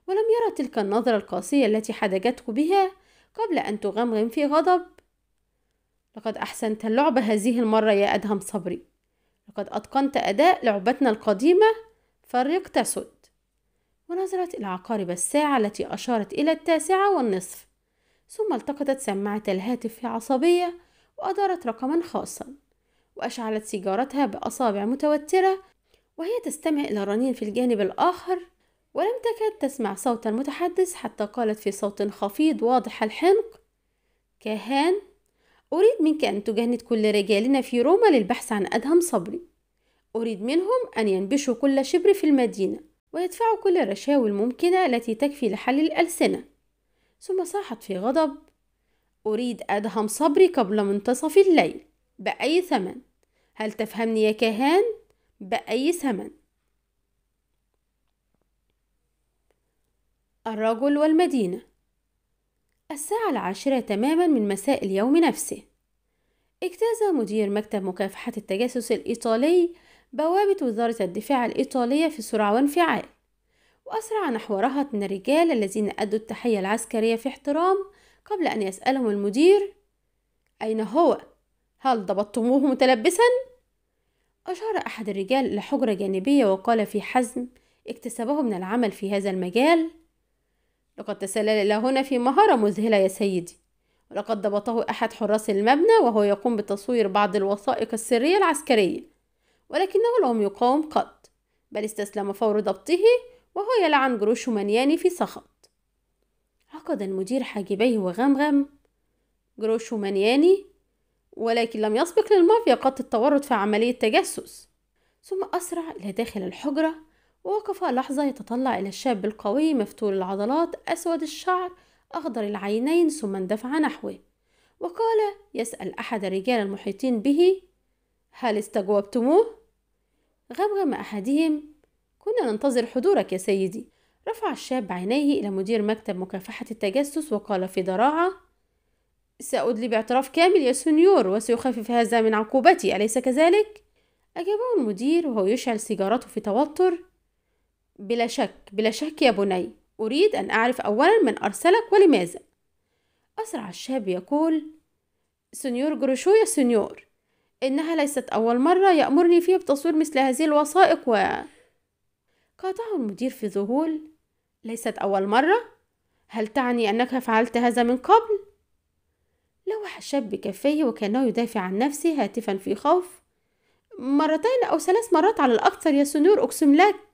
ولم يرى تلك النظرة القاسية التي حدجته بها قبل أن تغمغم في غضب. لقد أحسنت اللعبة هذه المرة يا أدهم صبري. لقد أتقنت أداء لعبتنا القديمة. فرق تسد ونظرت إلى عقارب الساعة التي أشارت إلى التاسعة والنصف. ثم التقطت سماعة الهاتف في عصبية وأدارت رقما خاصا. وأشعلت سيجارتها بأصابع متوترة. وهي تستمع إلى الرنين في الجانب الآخر. ولم تكد تسمع صوت المتحدث حتى قالت في صوت خفيض واضح الحنق كهان أريد منك أن تجند كل رجالنا في روما للبحث عن أدهم صبري. أريد منهم أن ينبشوا كل شبر في المدينة ويدفعوا كل الرشاوي الممكنة التي تكفي لحل الألسنة. ثم صاحت في غضب أريد أدهم صبري قبل منتصف الليل بأي ثمن؟ هل تفهمني يا كهان؟ بأي ثمن؟ الرجل والمدينة الساعة العاشرة تماما من مساء اليوم نفسه اجتاز مدير مكتب مكافحة التجسس الإيطالي بوابة وزارة الدفاع الإيطالية في سرعة وانفعال وأسرع نحو رهط من الرجال الذين أدوا التحية العسكرية في احترام قبل أن يسألهم المدير أين هو؟ هل ضبطتموه متلبسا؟ أشار أحد الرجال إلى حجرة جانبية وقال في حزم اكتسبه من العمل في هذا المجال لقد تسلل إلى هنا في مهارة مذهلة يا سيدي. ولقد ضبطه أحد حراس المبنى وهو يقوم بتصوير بعض الوثائق السرية العسكرية ولكنه لم يقاوم قط بل استسلم فور ضبطه وهو يلعن جروشو مانياني في سخط. عقد المدير حاجبيه وغمغم. جروشو مانياني ولكن لم يسبق للمافيا قط التورط في عملية تجسس. ثم أسرع إلى داخل الحجرة ووقف لحظة يتطلع إلى الشاب القوي مفتول العضلات أسود الشعر أخضر العينين ثم اندفع نحوه وقال يسأل أحد الرجال المحيطين به هل استجوبتموه؟ غمغم أحدهم كنا ننتظر حضورك يا سيدي رفع الشاب عينيه إلى مدير مكتب مكافحة التجسس وقال في ضراعة سأدلي باعتراف كامل يا سنيور وسيخفف هذا من عقوبتي أليس كذلك؟ أجابه المدير وهو يشعل سيجارته في توتر بلا شك بلا شك يا بني. أريد أن أعرف أولا من أرسلك ولماذا؟ أسرع الشاب يقول سنيور جروشو يا سنيور إنها ليست أول مرة يأمرني فيها بتصوير مثل هذه الوثائق و قاطعه المدير في ذهول ليست أول مرة؟ هل تعني أنك فعلت هذا من قبل؟ لوح الشاب بكفيه وكأنه يدافع عن نفسه هاتفا في خوف مرتين أو ثلاث مرات على الأكثر يا سنيور أقسم لك.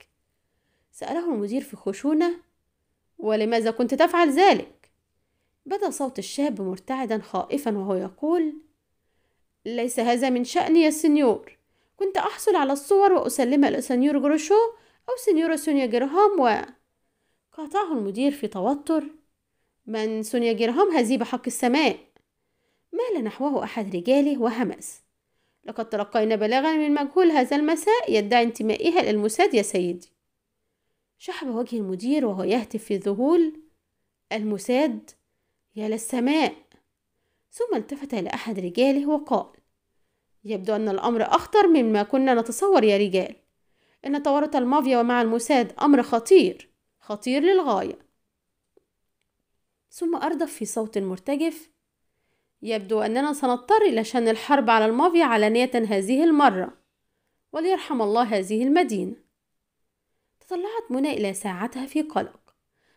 سأله المدير في خشونة ولماذا كنت تفعل ذلك؟ بدا صوت الشاب مرتعدا خائفا وهو يقول ليس هذا من شأني يا سنيور. كنت أحصل على الصور وأسلمها لسنيور جروشو أو سنيورة سونيا جرهام و قاطعه المدير في توتر من سونيا جرهام هذه بحق السماء. مال نحوه أحد رجاله وهمس لقد تلقينا بلاغا من مجهول هذا المساء يدعي انتمائها إلى الموساد يا سيدي. شحب وجه المدير وهو يهتف في ذهول الموساد يا للسماء ثم التفت إلى أحد رجاله وقال يبدو أن الأمر أخطر مما كنا نتصور يا رجال. إن تورط المافيا مع الموساد أمر خطير خطير للغاية. ثم أردف في صوت مرتجف يبدو أننا سنضطر إلى شن الحرب على المافيا علانية هذه المرة وليرحم الله هذه المدينة. تطلعت منى إلى ساعتها في قلق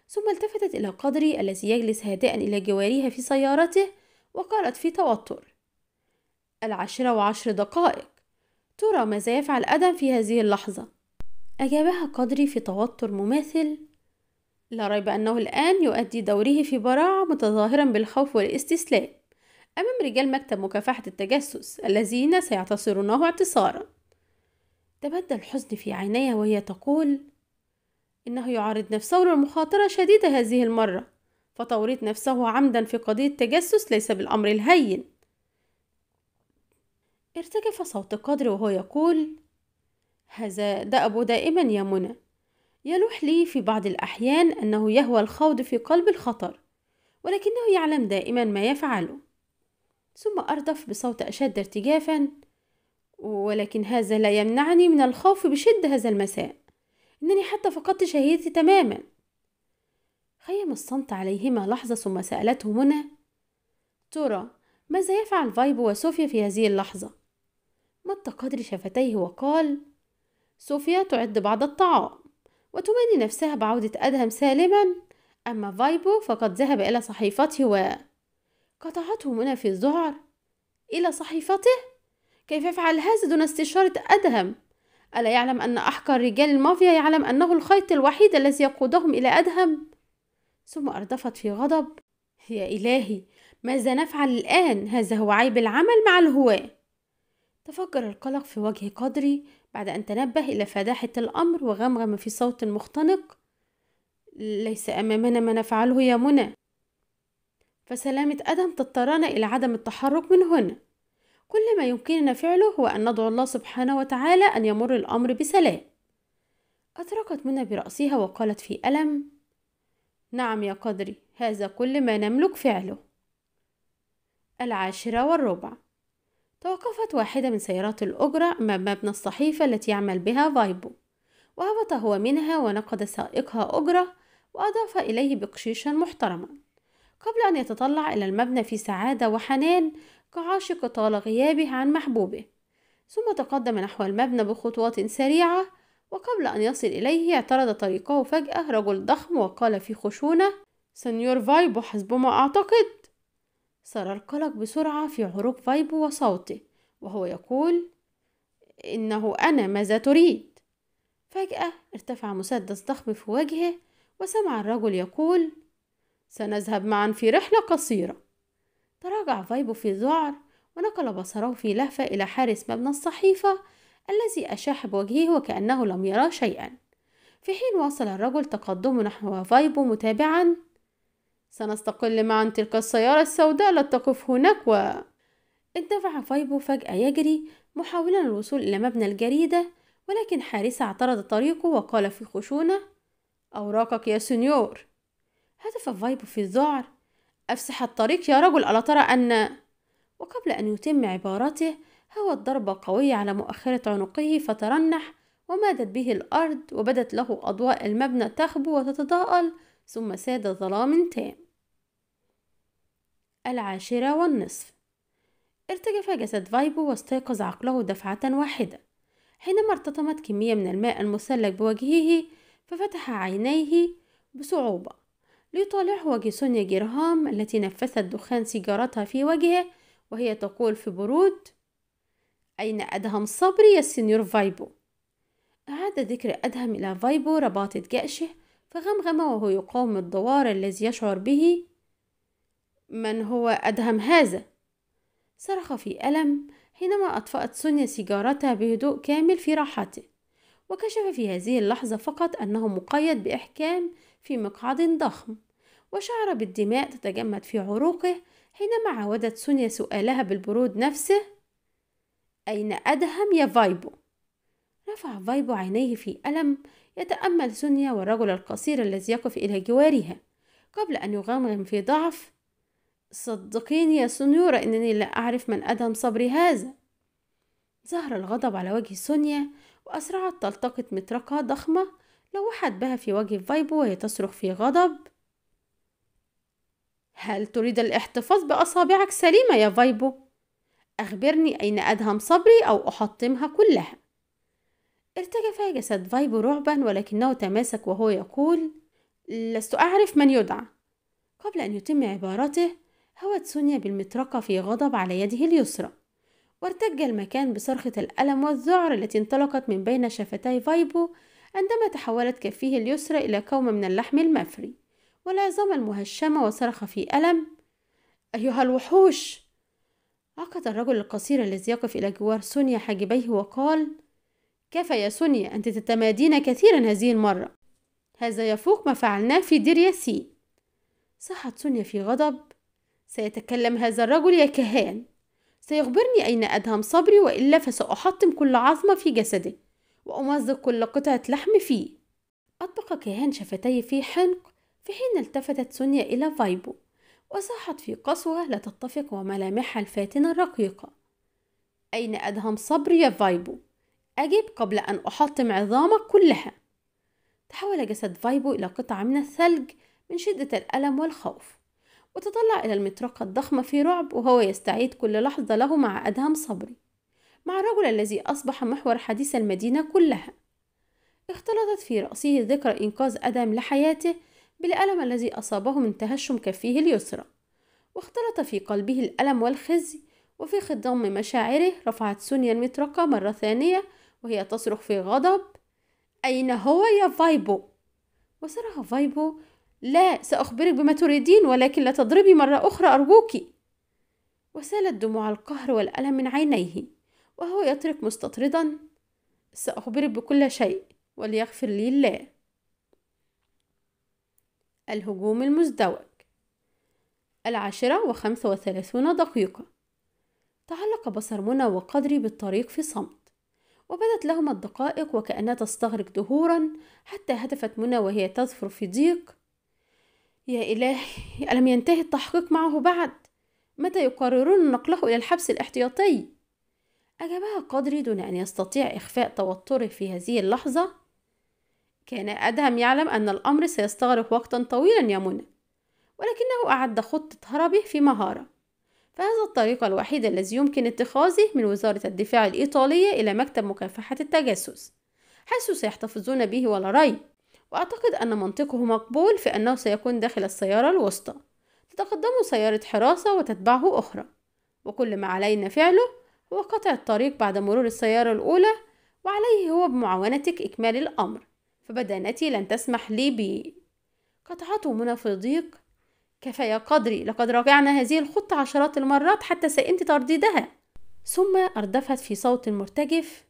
ثم التفتت إلى قدري الذي يجلس هادئا إلى جوارها في سيارته وقالت في توتر العاشرة وعشر دقائق ترى ماذا يفعل أدم في هذه اللحظة. أجابها قدري في توتر مماثل لا ريب أنه الآن يؤدي دوره في براعة متظاهرا بالخوف والاستسلام أمام رجال مكتب مكافحة التجسس الذين سيعتصرونه اعتصارا. تبدى الحزن في عينيها وهي تقول إنه يعرض نفسه للمخاطرة شديدة هذه المرة فتوريط نفسه عمدا في قضية تجسس ليس بالأمر الهين. ارتجف صوت قدر وهو يقول هذا دأب دائما يا منى. يلوح لي في بعض الأحيان أنه يهوى الخوض في قلب الخطر ولكنه يعلم دائما ما يفعله. ثم أردف بصوت أشد ارتجافا ولكن هذا لا يمنعني من الخوف بشدة هذا المساء. إنني حتى فقدت شهيتي تماما خيم الصمت عليهما لحظة ثم سألته منى ترى ماذا يفعل فايبو وصوفيا في هذه اللحظة؟ مد قدر شفتيه وقال صوفيا تعد بعض الطعام وتمني نفسها بعودة أدهم سالما أما فايبو فقد ذهب إلى صحيفته و قطعته منى في الذعر إلى صحيفته؟ كيف يفعل هذا دون استشارة أدهم؟ ألا يعلم أن أحقر رجال المافيا يعلم أنه الخيط الوحيد الذي يقودهم إلى أدهم؟ ثم أردفت في غضب. يا إلهي ماذا نفعل الآن؟ هذا هو عيب العمل مع الهواة. تفجر القلق في وجه قدري بعد أن تنبه إلى فداحة الأمر وغمغم في صوت مختنق. ليس أمامنا ما نفعله يا منى. فسلامة أدم تضطرنا إلى عدم التحرك من هنا كل ما يمكننا فعله هو أن ندعو الله سبحانه وتعالى أن يمر الأمر بسلام. أطرقت منى برأسها وقالت في ألم نعم يا قدري هذا كل ما نملك فعله. العاشرة والربع. توقفت واحدة من سيارات الأجرة أمام مبنى الصحيفة التي يعمل بها فايبو. وهبط هو منها ونقد سائقها أجره وأضاف إليه بقشيشا محترما. قبل أن يتطلع إلى المبنى في سعادة وحنان كعاشق طال غيابه عن محبوبه. ثم تقدم نحو المبنى بخطوات سريعة وقبل أن يصل إليه اعترض طريقه فجأة رجل ضخم وقال في خشونة سنيور فايبو حسب ما أعتقد. سرى القلق بسرعة في عروق فايبو وصوته وهو يقول إنه أنا ماذا تريد؟ فجأة ارتفع مسدس ضخم في وجهه وسمع الرجل يقول سنذهب معا في رحلة قصيرة. تراجع فايبو في ذعر ونقل بصره في لهفة إلى حارس مبنى الصحيفة الذي أشاح بوجهه وكأنه لم يرى شيئا. في حين واصل الرجل تقدمه نحو فايبو متابعا سنستقل معا تلك السيارة السوداء لا تقف هناك. و اندفع فايبو فجأة يجري محاولا الوصول إلى مبنى الجريدة ولكن حارسه اعترض طريقه وقال في خشونة أوراقك يا سنيور. هتف فايبو في الذعر أفسح الطريق يا رجل ألا ترى أن وقبل أن يتم عبارته هوت ضربة قوية على مؤخرة عنقه فترنح ومادت به الأرض وبدت له أضواء المبنى تخبو وتتضاءل ثم ساد ظلام تام. العاشرة والنصف. ارتجف جسد فايبو واستيقظ عقله دفعة واحدة. حينما ارتطمت كمية من الماء المثلج بوجهه ففتح عينيه بصعوبة. ليطالعه وجه سونيا جراهام التي نفثت دخان سيجارتها في وجهه وهي تقول في برود أين أدهم صبري يا سينيور فايبو أعاد ذكر أدهم إلى فايبو رباطة جأشه فغمغم وهو يقاوم الدوار الذي يشعر به من هو أدهم هذا؟ صرخ في ألم حينما أطفأت سونيا سيجارتها بهدوء كامل في راحته وكشف في هذه اللحظة فقط أنه مقيد بإحكام في مقعد ضخم وشعر بالدماء تتجمد في عروقه حينما عاودت سونيا سؤالها بالبرود نفسه أين أدهم يا فايبو؟ رفع فايبو عينيه في ألم يتأمل سونيا والرجل القصير الذي يقف إلى جوارها قبل أن يغمغم في ضعف صدقيني يا سنيورة إنني لا أعرف من أدهم صبري هذا ظهر الغضب على وجه سونيا وأسرعت تلتقط مطرقة ضخمة لوحت بها في وجه فايبو وهي تصرخ في غضب هل تريد الاحتفاظ بأصابعك سليمة يا فايبو؟ أخبرني أين أدهم صبري أو أحطمها كلها ارتجف جسد فايبو رعبا ولكنه تماسك وهو يقول لست أعرف من يدعى قبل أن يتم عبارته هوت سونيا بالمطرقة في غضب على يده اليسرى وارتج المكان بصرخة الألم والذعر التي انطلقت من بين شفتي فايبو عندما تحولت كفه اليسرى إلى كوم من اللحم المفري والعظام المهشمة وصرخ في ألم أيها الوحوش! عقد الرجل القصير الذي يقف إلى جوار سونيا حاجبيه وقال كفى يا سونيا؟ أنت تتمادين كثيرا هذه المرة. هذا يفوق ما فعلناه في دير ياسين. صحت سونيا في غضب. سيتكلم هذا الرجل يا كهان. سيخبرني أين أدهم صبري وإلا فسأحطم كل عظمة في جسده. وأمزق كل قطعة لحم فيه. أطبق كهان شفتيه في حنق في حين التفتت سونيا إلى فايبو وصاحت في قسوة لا تتفق وملامحها الفاتنة الرقيقة. أين أدهم صبري يا فايبو؟ أجب قبل أن أحطم عظامك كلها. تحول جسد فايبو إلى قطعة من الثلج من شدة الألم والخوف وتطلع إلى المطرقة الضخمة في رعب وهو يستعيد كل لحظة له مع أدهم صبري. مع الرجل الذي أصبح محور حديث المدينة كلها. اختلطت في رأسه ذكرى إنقاذ أدهم لحياته بالألم الذي أصابه من تهشم كفه اليسرى. واختلط في قلبه الألم والخزي وفي خضم مشاعره رفعت سونيا المطرقة مرة ثانية وهي تصرخ في غضب أين هو يا فايبو؟ وصرخ فايبو لا سأخبرك بما تريدين ولكن لا تضربي مرة أخرى أرجوك. وسالت دموع القهر والألم من عينيه. وهو يترك مستطردا سأخبرك بكل شيء وليغفر لي الله. الهجوم المزدوج. العاشرة وخمسة وثلاثون دقيقة. تعلق بصر منى وقدري بالطريق في صمت وبدت لهما الدقائق وكأنها تستغرق دهورا حتى هتفت منى وهي تظفر في ضيق. يا إلهي ألم ينتهي التحقيق معه بعد؟ متى يقررون نقله إلى الحبس الاحتياطي؟ أجابها قدري دون أن يستطيع إخفاء توتره في هذه اللحظة. كان أدهم يعلم أن الأمر سيستغرق وقتا طويلا يا منى ولكنه أعد خطة هربه في مهارة. فهذا الطريق الوحيد الذي يمكن اتخاذه من وزارة الدفاع الإيطالية إلى مكتب مكافحة التجسس حيث سيحتفظون به ولا ريب. وأعتقد أن منطقه مقبول في أنه سيكون داخل السيارة الوسطى. تتقدمه سيارة حراسة وتتبعه أخرى. وكل ما علينا فعله هو قطع الطريق بعد مرور السيارة الأولى وعليه هو بمعاونتك إكمال الأمر. فبدانتي لن تسمح لي ب قطعته منى في ضيق. كفى يا قدري لقد راجعنا هذه الخطة عشرات المرات حتى سئمت ترديدها. ثم أردفت في صوت مرتجف.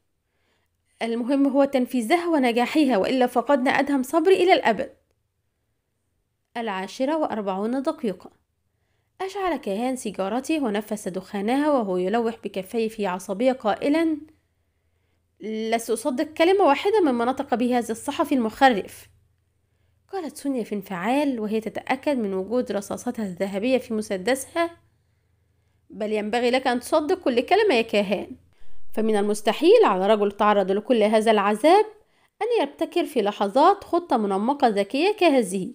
المهم هو تنفيذها ونجاحها وإلا فقدنا أدهم صبري إلى الأبد. العاشرة وأربعون دقيقة. أشعل كيهان سيجارته ونفس دخانها وهو يلوح بكفيه في عصبية قائلا لست أصدق كلمة واحدة مما نطق به هذا الصحفي المخرف. قالت سونيا في انفعال وهي تتأكد من وجود رصاصتها الذهبية في مسدسها. بل ينبغي لك أن تصدق كل كلمة يا كاهان فمن المستحيل على رجل تعرض لكل هذا العذاب أن يبتكر في لحظات خطة منمقة ذكية كهذه.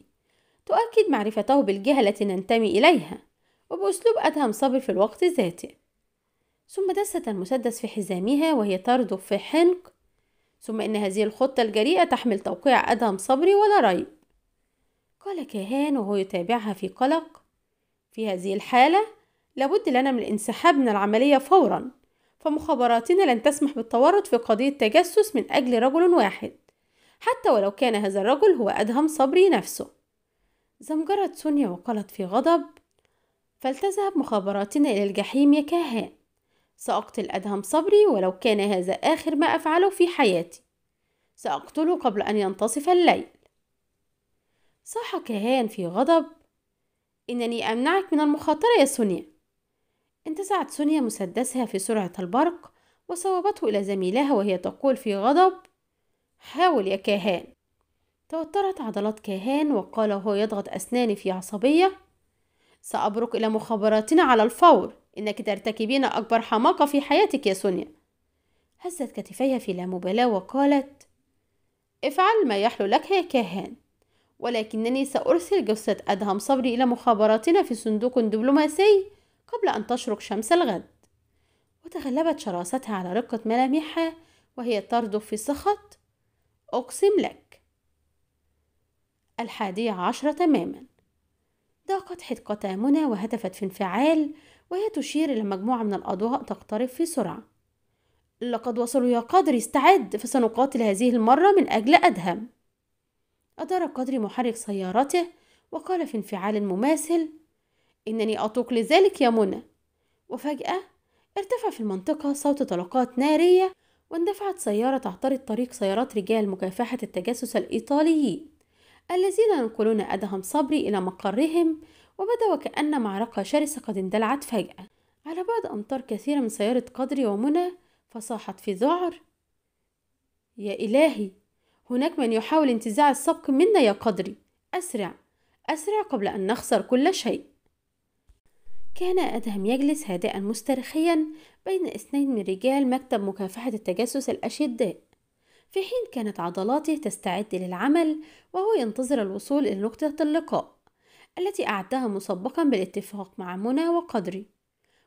تؤكد معرفته بالجهة التي ننتمي إليها. وبأسلوب أدهم صبر في الوقت ذاته. ثم دست المسدس في حزامها وهي ترضف في حنق ثم إن هذه الخطة الجريئة تحمل توقيع أدهم صبري ولا ريب. قال كيهان وهو يتابعها في قلق. في هذه الحالة لابد لنا من الانسحاب من العملية فورا. فمخابراتنا لن تسمح بالتورط في قضية تجسس من أجل رجل واحد. حتى ولو كان هذا الرجل هو أدهم صبري نفسه. زمجرت سونيا وقالت في غضب فلتذهب مخابراتنا إلى الجحيم يا كاهان. سأقتل أدهم صبري ولو كان هذا آخر ما أفعله في حياتي. سأقتله قبل أن ينتصف الليل. صاح كهان في غضب. إنني أمنعك من المخاطرة يا سونيا. انتزعت سونيا مسدسها في سرعة البرق وصوبته إلى زميلها وهي تقول في غضب. حاول يا كاهان. توترت عضلات كاهان وقال وهو يضغط أسناني في عصبية. سأبرك إلى مخابراتنا على الفور. إنك ترتكبين أكبر حماقة في حياتك يا سونيا. هزت كتفيها في لا مبالاة وقالت افعل ما يحلو لك يا كاهان ولكنني سأرسل جثة أدهم صبري إلى مخابراتنا في صندوق دبلوماسي قبل أن تشرق شمس الغد. وتغلبت شراستها على رقة ملامحها وهي تردف في سخط أقسم لك. الحادية عشرة تماما. ضاقت حدقتا منى وهتفت في انفعال وهي تشير إلى مجموعة من الأضواء تقترب في سرعة. لقد وصلوا يا قدر استعد فسنقاتل هذه المرة من أجل أدهم. أدار قدري محرك سيارته وقال في انفعال مماثل إنني أتوق لذلك يا منى. وفجأة ارتفع في المنطقة صوت طلقات نارية واندفعت سيارة تعترض طريق سيارات رجال مكافحة التجسس الإيطاليين الذين ينقلون أدهم صبري إلى مقرهم وبدا وكأن معركة شرسة قد اندلعت فجأة. على بعد أمتار كثيرة من سيارة قدري ومنى فصاحت في ذعر. يا إلهي هناك من يحاول انتزاع السبق منا يا قدري. أسرع أسرع قبل أن نخسر كل شيء. كان أدهم يجلس هادئا مسترخيا بين اثنين من رجال مكتب مكافحة التجسس الأشداء. في حين كانت عضلاته تستعد للعمل وهو ينتظر الوصول إلى نقطة اللقاء التي أعدها مسبقا بالاتفاق مع منى وقدري.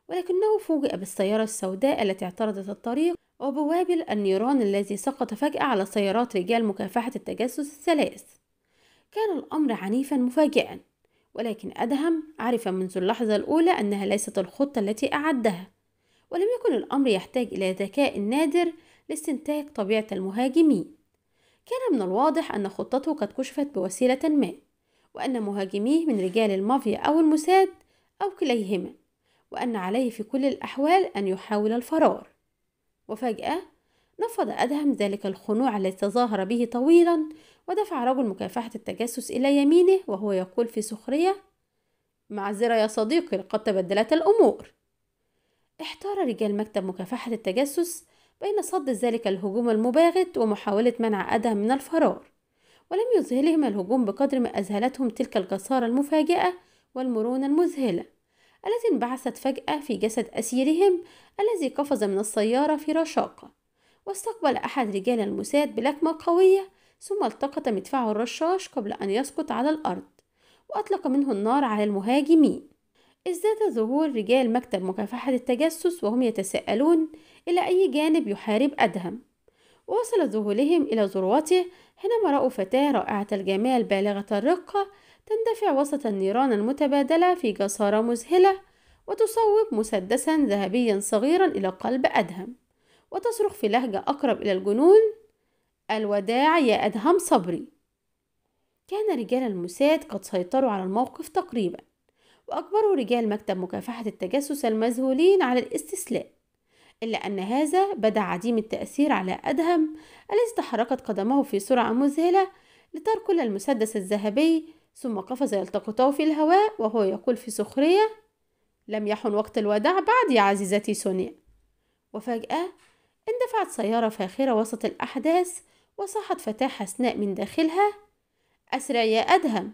ولكنه فوجئ بالسيارة السوداء التي اعترضت الطريق وبوابل النيران الذي سقط فجأة على سيارات رجال مكافحة التجسس الثلاث. كان الأمر عنيفا مفاجئا ولكن أدهم عرف منذ اللحظة الأولى أنها ليست الخطة التي أعدها ولم يكن الأمر يحتاج إلى ذكاء نادر لاستنتاج طبيعة المهاجمين. كان من الواضح أن خطته قد كشفت بوسيلة ما وأن مهاجميه من رجال المافيا أو الموساد أو كليهما وأن عليه في كل الأحوال أن يحاول الفرار. وفجأة نفض أدهم ذلك الخنوع الذي تظاهر به طويلا ودفع رجل مكافحة التجسس إلى يمينه وهو يقول في سخرية معذرة يا صديقي لقد تبدلت الأمور. احتار رجال مكتب مكافحة التجسس بين صد ذلك الهجوم المباغت ومحاولة منع أدهم من الفرار ولم يذهلهم الهجوم بقدر ما أذهلتهم تلك الجسارة المفاجئة والمرونة المذهلة التي انبعثت فجأة في جسد أسيرهم الذي قفز من السيارة في رشاقة واستقبل أحد رجال الموساد بلكمة قوية ثم التقط مدفعه الرشاش قبل أن يسقط على الأرض وأطلق منه النار على المهاجمين. ازداد ظهور رجال مكتب مكافحة التجسس وهم يتساءلون إلى أي جانب يحارب أدهم. ووصل ذهولهم إلى ذروته حينما رأوا فتاة رائعة الجمال بالغة الرقة تندفع وسط النيران المتبادلة في جسارة مذهلة وتصوب مسدسا ذهبيا صغيرا إلى قلب أدهم وتصرخ في لهجة أقرب إلى الجنون الوداع يا أدهم صبري. كان رجال الموساد قد سيطروا على الموقف تقريبا. وأجبروا رجال مكتب مكافحة التجسس المذهولين على الاستسلام إلا أن هذا بدأ عديم التأثير على أدهم الذي تحركت قدمه في سرعة مذهلة لتركل المسدس الذهبي ثم قفز يلتقطه في الهواء وهو يقول في سخرية لم يحن وقت الوداع بعد يا عزيزتي سونيا وفجأة اندفعت سيارة فاخرة وسط الأحداث وصاحت فتاة حسناء من داخلها أسرع يا أدهم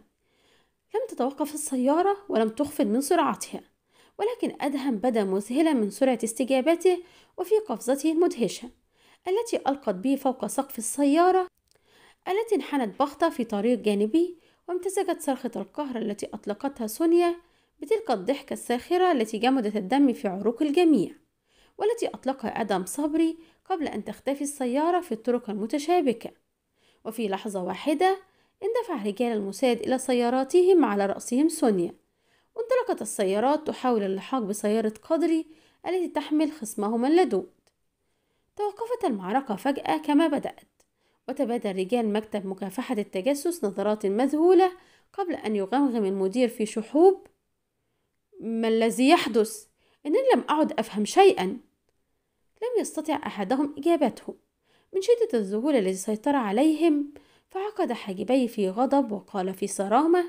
لم تتوقف السيارة ولم تخفض من سرعتها ولكن أدهم بدا مذهلا من سرعة استجابته وفي قفزته المدهشة التي ألقت به فوق سقف السيارة التي انحنت بغتة في طريق جانبي وامتزجت صرخة القهر التي أطلقتها سونيا بتلك الضحكة الساخرة التي جمدت الدم في عروق الجميع والتي أطلقها أدم صبري قبل أن تختفي السيارة في الطرق المتشابكة. وفي لحظة واحدة اندفع رجال المساعد إلى سياراتهم على رأسهم سونيا. وانطلقت السيارات تحاول اللحاق بسيارة قدري التي تحمل خصمهما اللدود. توقفت المعركة فجأة كما بدأت وتبادل رجال مكتب مكافحة التجسس نظرات مذهولة قبل أن يغمغم المدير في شحوب. ما الذي يحدث؟ إنني لم أعد أفهم شيئا. لم يستطع أحدهم إجابته. من شدة الذهول الذي سيطر عليهم فعقد حاجبيه في غضب وقال في صرامة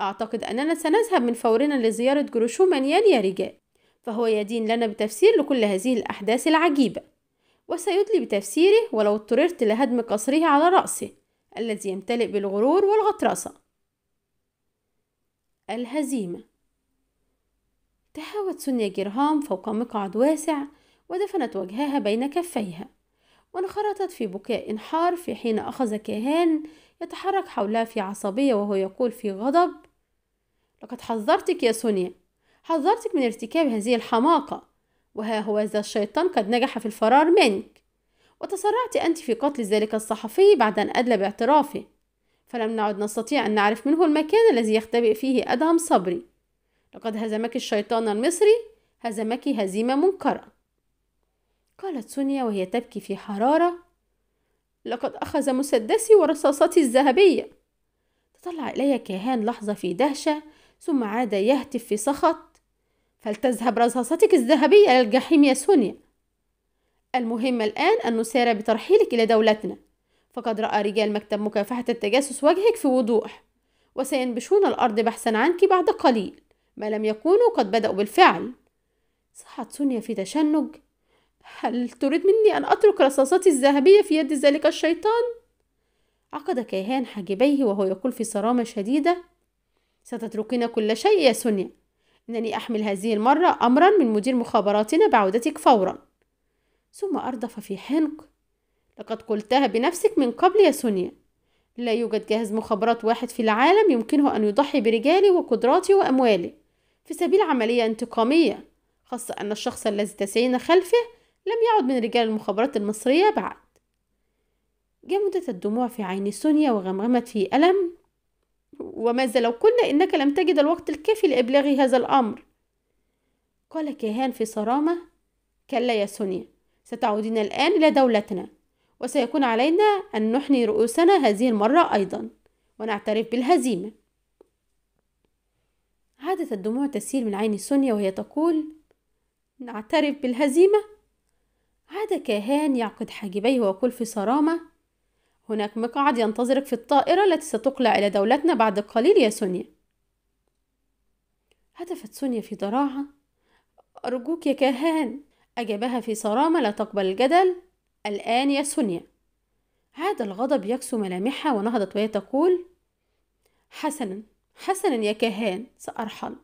أعتقد أننا سنذهب من فورنا لزيارة جروشو منيان يا رجال فهو يدين لنا بتفسير لكل هذه الأحداث العجيبة وسيدلي بتفسيره ولو اضطررت لهدم قصره على رأسه الذي يمتلئ بالغرور والغطرسة. الهزيمة. تهاوت سونيا جرهام فوق مقعد واسع ودفنت وجهها بين كفيها. وانخرطت في بكاء حار في حين أخذ كيهان يتحرك حولها في عصبية وهو يقول في غضب لقد حذرتك يا سونيا حذرتك من ارتكاب هذه الحماقة وها هو ذا الشيطان قد نجح في الفرار منك وتسرعت أنت في قتل ذلك الصحفي بعد أن أدلى باعترافه فلم نعد نستطيع أن نعرف منه المكان الذي يختبئ فيه أدهم صبري لقد هزمك الشيطان المصري هزمك هزيمة منكرة. قالت سونيا وهي تبكي في حرارة لقد أخذ مسدسي ورصاصتي الذهبية. تطلع إلي كيهان لحظة في دهشة ثم عاد يهتف في سخط فلتذهب رصاصتك الذهبية إلى الجحيم يا سونيا. المهم الآن أن نسارع بترحيلك إلى دولتنا فقد رأى رجال مكتب مكافحة التجسس وجهك في وضوح وسينبشون الأرض بحثا عنك بعد قليل ما لم يكونوا قد بدأوا بالفعل. صحت سونيا في تشنج هل تريد مني أن أترك رصاصتي الذهبية في يد ذلك الشيطان؟ عقد كيهان حاجبيه وهو يقول في صرامة شديدة ستتركين كل شيء يا سونيا. إنني أحمل هذه المرة أمرا من مدير مخابراتنا بعودتك فورا. ثم أردف في حنق لقد قلتها بنفسك من قبل يا سونيا. لا يوجد جهاز مخابرات واحد في العالم يمكنه أن يضحي برجالي وقدراتي وأموالي. في سبيل عملية انتقامية خاصة أن الشخص الذي تسعين خلفه لم يعد من رجال المخابرات المصرية بعد. جمدت الدموع في عين سونيا وغمغمت في ألم وماذا لو قلنا إنك لم تجد الوقت الكافي لإبلاغ هذا الأمر. قال كيهان في صرامة كلا يا سونيا ستعودين الآن إلى دولتنا وسيكون علينا أن نحني رؤوسنا هذه المرة أيضا ونعترف بالهزيمة. عادت الدموع تسيل من عين سونيا وهي تقول نعترف بالهزيمة؟ عاد كاهان يعقد حاجبيه ويقول في صرامة هناك مقعد ينتظرك في الطائرة التي ستقلع إلى دولتنا بعد قليل يا سونيا. هتفت سونيا في ضراعة. أرجوك يا كاهان أجابها في صرامة لا تقبل الجدل. الآن يا سونيا. عاد الغضب يكسو ملامحها ونهضت وهي تقول حسنا حسنا يا كاهان سأرحل.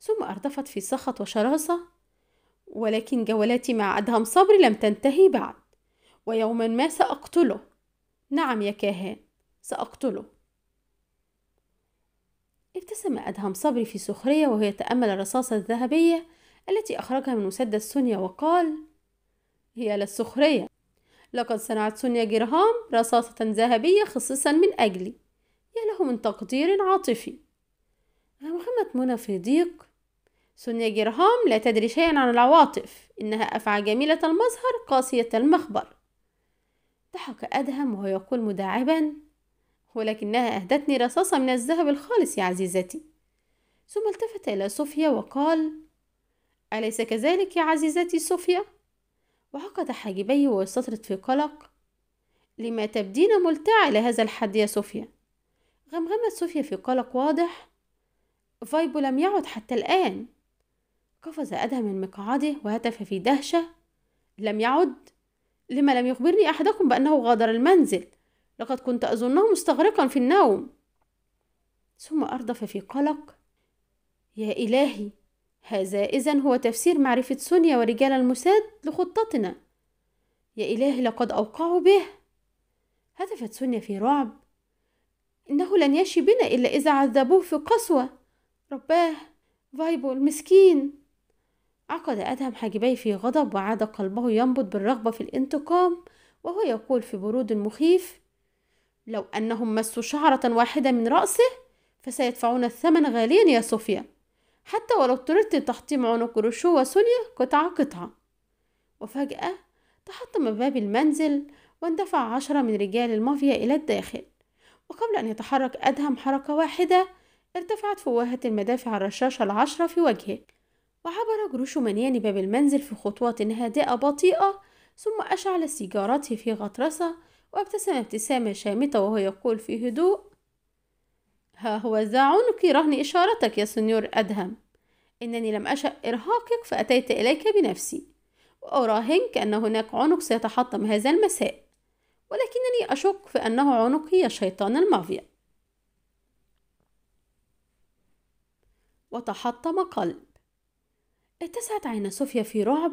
ثم أردفت في سخط وشراسة. ولكن جولاتي مع أدهم صبري لم تنتهي بعد. ويوما ما سأقتله. نعم يا كاهان سأقتله. ابتسم أدهم صبري في سخرية وهو يتأمل الرصاصة الذهبية التي أخرجها من مسدس سونيا وقال هي للسخرية لقد صنعت سونيا جرهام رصاصة ذهبية خصيصا من أجلي. يا له من تقدير عاطفي. غمغمت منى في ضيق سونيا جرهام لا تدري شيئا عن العواطف. إنها أفعى جميلة المظهر قاسية المخبر. ضحك أدهم وهو يقول مداعبا ولكنها أهدتني رصاصة من الذهب الخالص يا عزيزتي. ثم التفت إلى صوفيا وقال أليس كذلك يا عزيزتي صوفيا؟ وعقد حاجبيه واستطرت في قلق لما تبدين ملتعة إلى هذا الحد يا صوفيا. غمغمت صوفيا في قلق واضح فايبو لم يعد حتى الآن. قفز أدهم من مقعده وهتف في دهشة لم يعد لما لم يخبرني أحدكم بأنه غادر المنزل لقد كنت أظنه مستغرقا في النوم. ثم أردف في قلق يا إلهي هذا إذن هو تفسير معرفة سونيا ورجال الموساد لخطتنا. يا إلهي لقد أوقعوا به. هتفت سونيا في رعب. إنه لن يشي بنا إلا إذا عذبوه في قسوة. رباه فايبو المسكين عقد أدهم حاجبيه في غضب وعاد قلبه ينبض بالرغبة في الانتقام وهو يقول في برود مخيف لو أنهم مسوا شعرة واحدة من رأسه فسيدفعون الثمن غاليا يا صوفيا. حتى ولو اضطررت لتحطيم عنق روشو وسونيا قطعة قطعة وفجأة تحطم باب المنزل واندفع عشرة من رجال المافيا إلى الداخل. وقبل أن يتحرك أدهم حركة واحدة ارتفعت فوهة المدافع الرشاشة العشرة في وجهه. وعبر جروش منيان باب المنزل في خطوات هادئة بطيئة ثم أشعل سيجارته في غطرسة وابتسم ابتسامة شامتة وهو يقول في هدوء ها هو ذا عنقي رهن إشارتك يا سنيور أدهم. إنني لم أشأ إرهاقك فأتيت إليك بنفسي. وأراهنك أن هناك عنق سيتحطم هذا المساء. ولكنني أشك في أنه عنقي يا شيطان المافيا. وتحطم قلب اتسعت عين صوفيا في رعب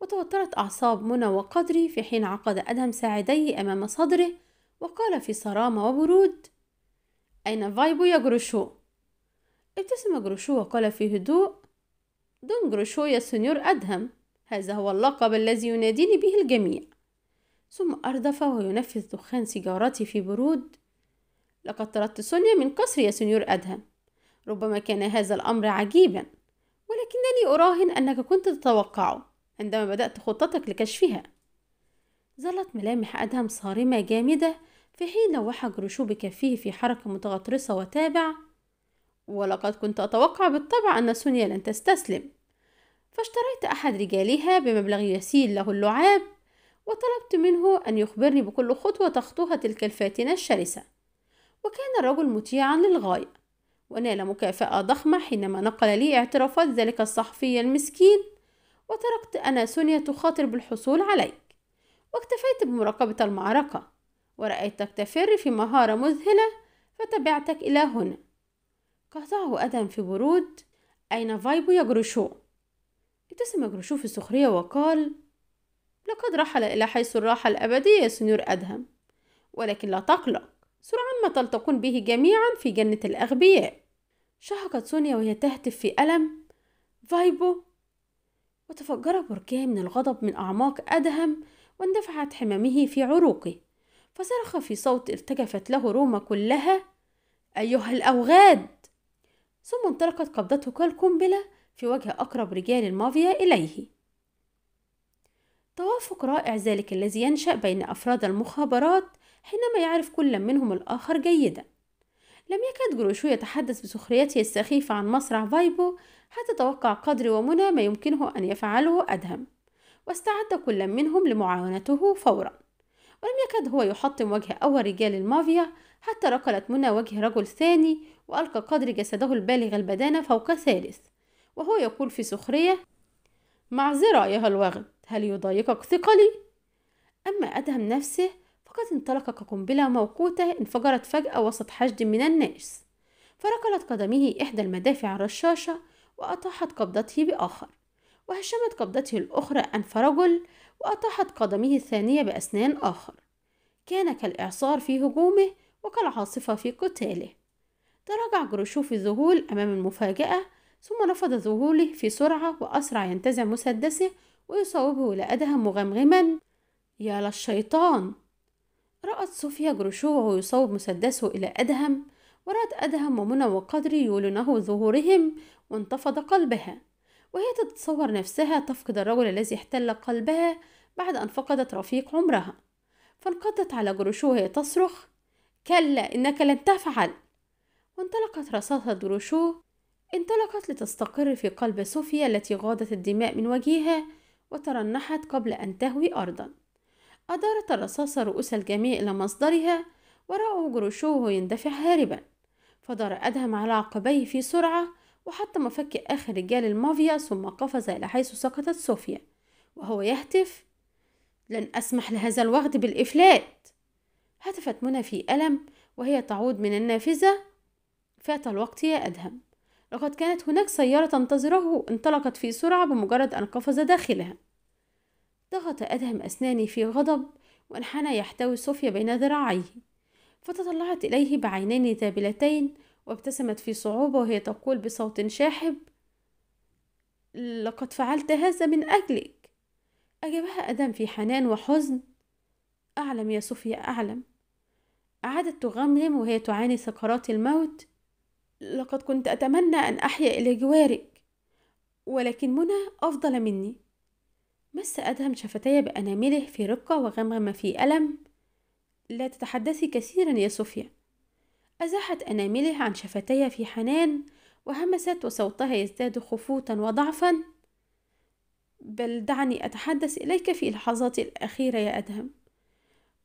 وتوترت أعصاب منى وقدري في حين عقد أدهم ساعديه أمام صدره وقال في صرامة وبرود أين فايبو يا جروشو؟ ابتسم جروشو وقال في هدوء دون جروشو يا سنيور أدهم هذا هو اللقب الذي يناديني به الجميع ثم أردف وهو ينفث دخان سيجارته في برود لقد طردت سونيا من قصر يا سنيور أدهم ربما كان هذا الأمر عجيبا ولكنني أراهن أنك كنت تتوقعه عندما بدأت خطتك لكشفها. ظلت ملامح أدهم صارمة جامدة في حين لوح جروشو بكفيه في حركة متغطرسة وتابع ولقد كنت أتوقع بالطبع أن سونيا لن تستسلم. فاشتريت أحد رجالها بمبلغ يسير له اللعاب وطلبت منه أن يخبرني بكل خطوة تخطوها تلك الفاتنة الشرسة. وكان الرجل مطيعا للغاية. ونال مكافأة ضخمة حينما نقل لي اعترافات ذلك الصحفي المسكين وتركت أنا سونيا تخاطر بالحصول عليك. واكتفيت بمراقبة المعركة. ورأيتك تفر في مهارة مذهلة فتبعتك إلى هنا. قاطعه أدهم في برود. أين فايبو يا جروشو؟ ابتسم جروشو في سخرية وقال لقد رحل إلى حيث الراحة الأبدية يا سنيور أدهم. ولكن لا تقلق. سرعان ما تلتقون به جميعا في جنة الأغبياء. شهقت صوفيا وهي تهتف في ألم. فايبو. وتفجر بركان من الغضب من أعماق أدهم واندفعت حممه في عروقه. فصرخ في صوت ارتجفت له روما كلها. أيها الأوغاد. ثم انطلقت قبضته كالقنبلة في وجه أقرب رجال المافيا إليه. توافق رائع ذلك الذي ينشأ بين أفراد المخابرات حينما يعرف كل منهم الآخر جيدا. لم يكاد جروشو يتحدث بسخريته السخيفة عن مصرع فايبو حتى توقع قدري ومنى ما يمكنه أن يفعله أدهم واستعد كل منهم لمعاونته فورا ولم يكاد هو يحطم وجه أول رجال المافيا حتى ركلت منى وجه رجل ثاني وألقى قدر جسده البالغ البدانة فوق ثالث وهو يقول في سخرية معذرة أيها الوغد هل يضايقك ثقلي؟ أما أدهم نفسه فقد انطلق كقنبلة موقوتة انفجرت فجأة وسط حشد من الناس. فركلت قدمه إحدى المدافع الرشاشة وأطاحت قبضته بآخر. وهشمت قبضته الأخرى أنف رجل وأطاحت قدمه الثانية بأسنان آخر. كان كالإعصار في هجومه وكالعاصفة في قتاله. تراجع جروشو في الذهول أمام المفاجأة ثم نفض ذهوله في سرعة وأسرع ينتزع مسدسه ويصوبه لأدهم مغمغما. يا للشيطان! رأت صوفيا جروشو وهو يصوب مسدسه إلى أدهم ورأت أدهم ومنى وقدري يولونه ظهورهم وانتفض قلبها. وهي تتصور نفسها تفقد الرجل الذي احتل قلبها بعد أن فقدت رفيق عمرها. فانقضت على جروشو وهي تصرخ كلا إنك لن تفعل. وانطلقت رصاصة جروشو انطلقت لتستقر في قلب صوفيا التي غاضت الدماء من وجهها وترنحت قبل أن تهوي أرضا. أدارت الرصاصة رؤوس الجميع إلى مصدرها ورأوا جروشوه يندفع هاربا. فدار أدهم على عقبيه في سرعة وحطم فك آخر رجال المافيا ثم قفز إلى حيث سقطت صوفيا. وهو يهتف لن أسمح لهذا الوغد بالإفلات! هتفت منى في ألم وهي تعود من النافذة. فات الوقت يا أدهم. لقد كانت هناك سيارة تنتظره انطلقت في سرعة بمجرد أن قفز داخلها. ضغط أدهم أسناني في غضب وانحنى يحتوي صوفيا بين ذراعيه فتطلعت إليه بعينين ذابلتين وابتسمت في صعوبة وهي تقول بصوت شاحب لقد فعلت هذا من أجلك. أجابها أدم في حنان وحزن. أعلم يا صوفيا أعلم. أعادت تغمغم وهي تعاني سكرات الموت. لقد كنت أتمنى أن أحيا إلى جوارك ولكن منى أفضل مني. مس أدهم شفتي بأنامله في رقة وغمغم في ألم. لا تتحدثي كثيرا يا صوفيا. أزاحت أنامله عن شفتي في حنان وهمست وصوتها يزداد خفوتا وضعفا. بل دعني أتحدث إليك في لحظاتي الأخيرة يا أدهم.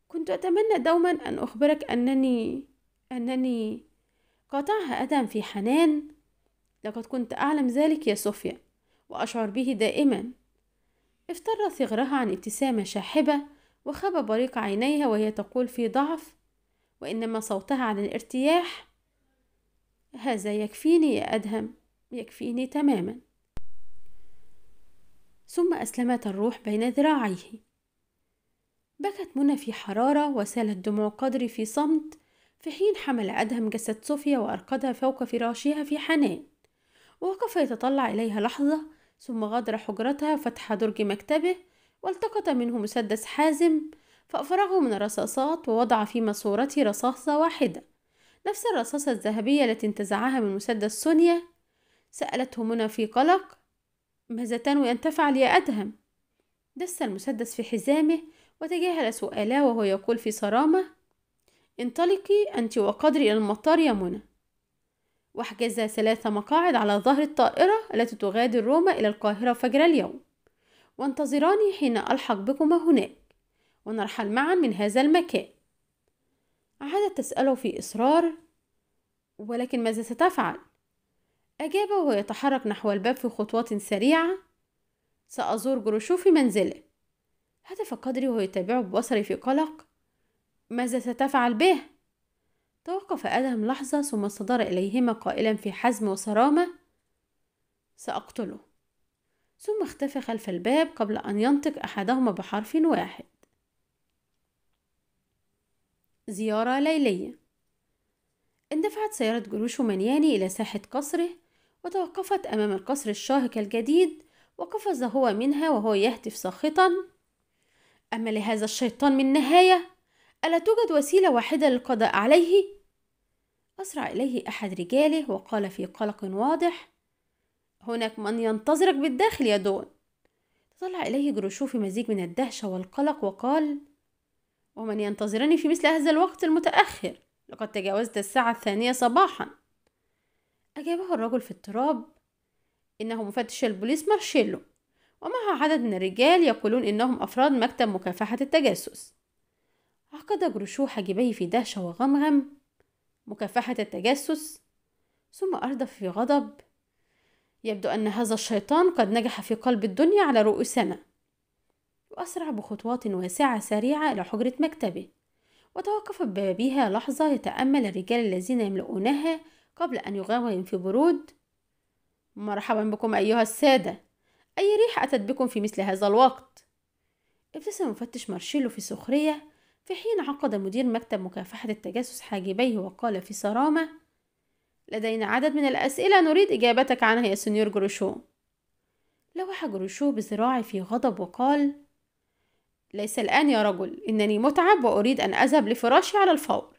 كنت أتمنى دوما أن أخبرك أنني أنني قاطعها أدهم في حنان. لقد كنت أعلم ذلك يا صوفيا وأشعر به دائما. افتر ثغرها عن ابتسامة شاحبة وخاب بريق عينيها وهي تقول في ضعف وإنما صوتها عن الارتياح. هذا يكفيني يا أدهم يكفيني تماما. ثم أسلمت الروح بين ذراعيه. بكت منى في حرارة وسالت دموع قدري في صمت في حين حمل أدهم جسد صوفيا وأرقدها فوق فراشها في حنان. ووقف يتطلع إليها لحظة ثم غادر حجرتها فتح درج مكتبه والتقط منه مسدس حازم فأفرغه من الرصاصات ووضع في ماسورته رصاصة واحدة. نفس الرصاصة الذهبية التي انتزعها من مسدس سونيا. سألته منى في قلق ماذا تنوي أن تفعل يا أدهم؟ دس المسدس في حزامه وتجاهل سؤاله وهو يقول في صرامة انطلقي أنت وقدري إلى المطار يا منى. واحجز ثلاث مقاعد على ظهر الطائرة التي تغادر روما إلى القاهرة فجر اليوم. وانتظراني حين ألحق بكما هناك. ونرحل معا من هذا المكان. عادت تسأله في إصرار ولكن ماذا ستفعل؟ أجاب وهو يتحرك نحو الباب في خطوات سريعة. سأزور جروشو في منزله. هتف قدري وهو يتابعه ببصري في قلق. ماذا ستفعل به؟ توقف آدم لحظة ثم استدار إليهما قائلا في حزم وصرامة سأقتله. ثم اختفى خلف الباب قبل أن ينطق أحدهما بحرف واحد. زيارة ليلية. اندفعت سيارة جروش منياني إلى ساحة قصره وتوقفت أمام القصر الشاهق الجديد وقفز هو منها وهو يهتف ساخطا. أما لهذا الشيطان من نهاية ألا توجد وسيلة واحدة للقضاء عليه؟ أسرع إليه أحد رجاله وقال في قلق واضح هناك من ينتظرك بالداخل يا دون. تطلع إليه جروشو في مزيج من الدهشة والقلق وقال ومن ينتظرني في مثل هذا الوقت المتأخر لقد تجاوزت الساعة الثانية صباحا. أجابه الرجل في اضطراب إنه مفتش البوليس مارشيلو ومعه عدد من الرجال يقولون إنهم أفراد مكتب مكافحة التجسس عقد جروشو حاجبيه في دهشة وغمغم مكافحة التجسس ثم أردف في غضب يبدو أن هذا الشيطان قد نجح في قلب الدنيا على رؤوسنا وأسرع بخطوات واسعة سريعة إلى حجرة مكتبه وتوقف ببابها لحظة يتأمل الرجال الذين يملؤونها قبل أن يغوغن في برود مرحبا بكم أيها السادة أي ريح أتت بكم في مثل هذا الوقت؟ ابتسم مفتش مارشيلو في سخرية في حين عقد مدير مكتب مكافحة التجسس حاجبيه وقال في صرامة لدينا عدد من الأسئلة نريد إجابتك عنها يا سنيور جروشو. لوح جروشو بذراعيه في غضب وقال ليس الآن يا رجل إنني متعب وأريد أن أذهب لفراشي على الفور.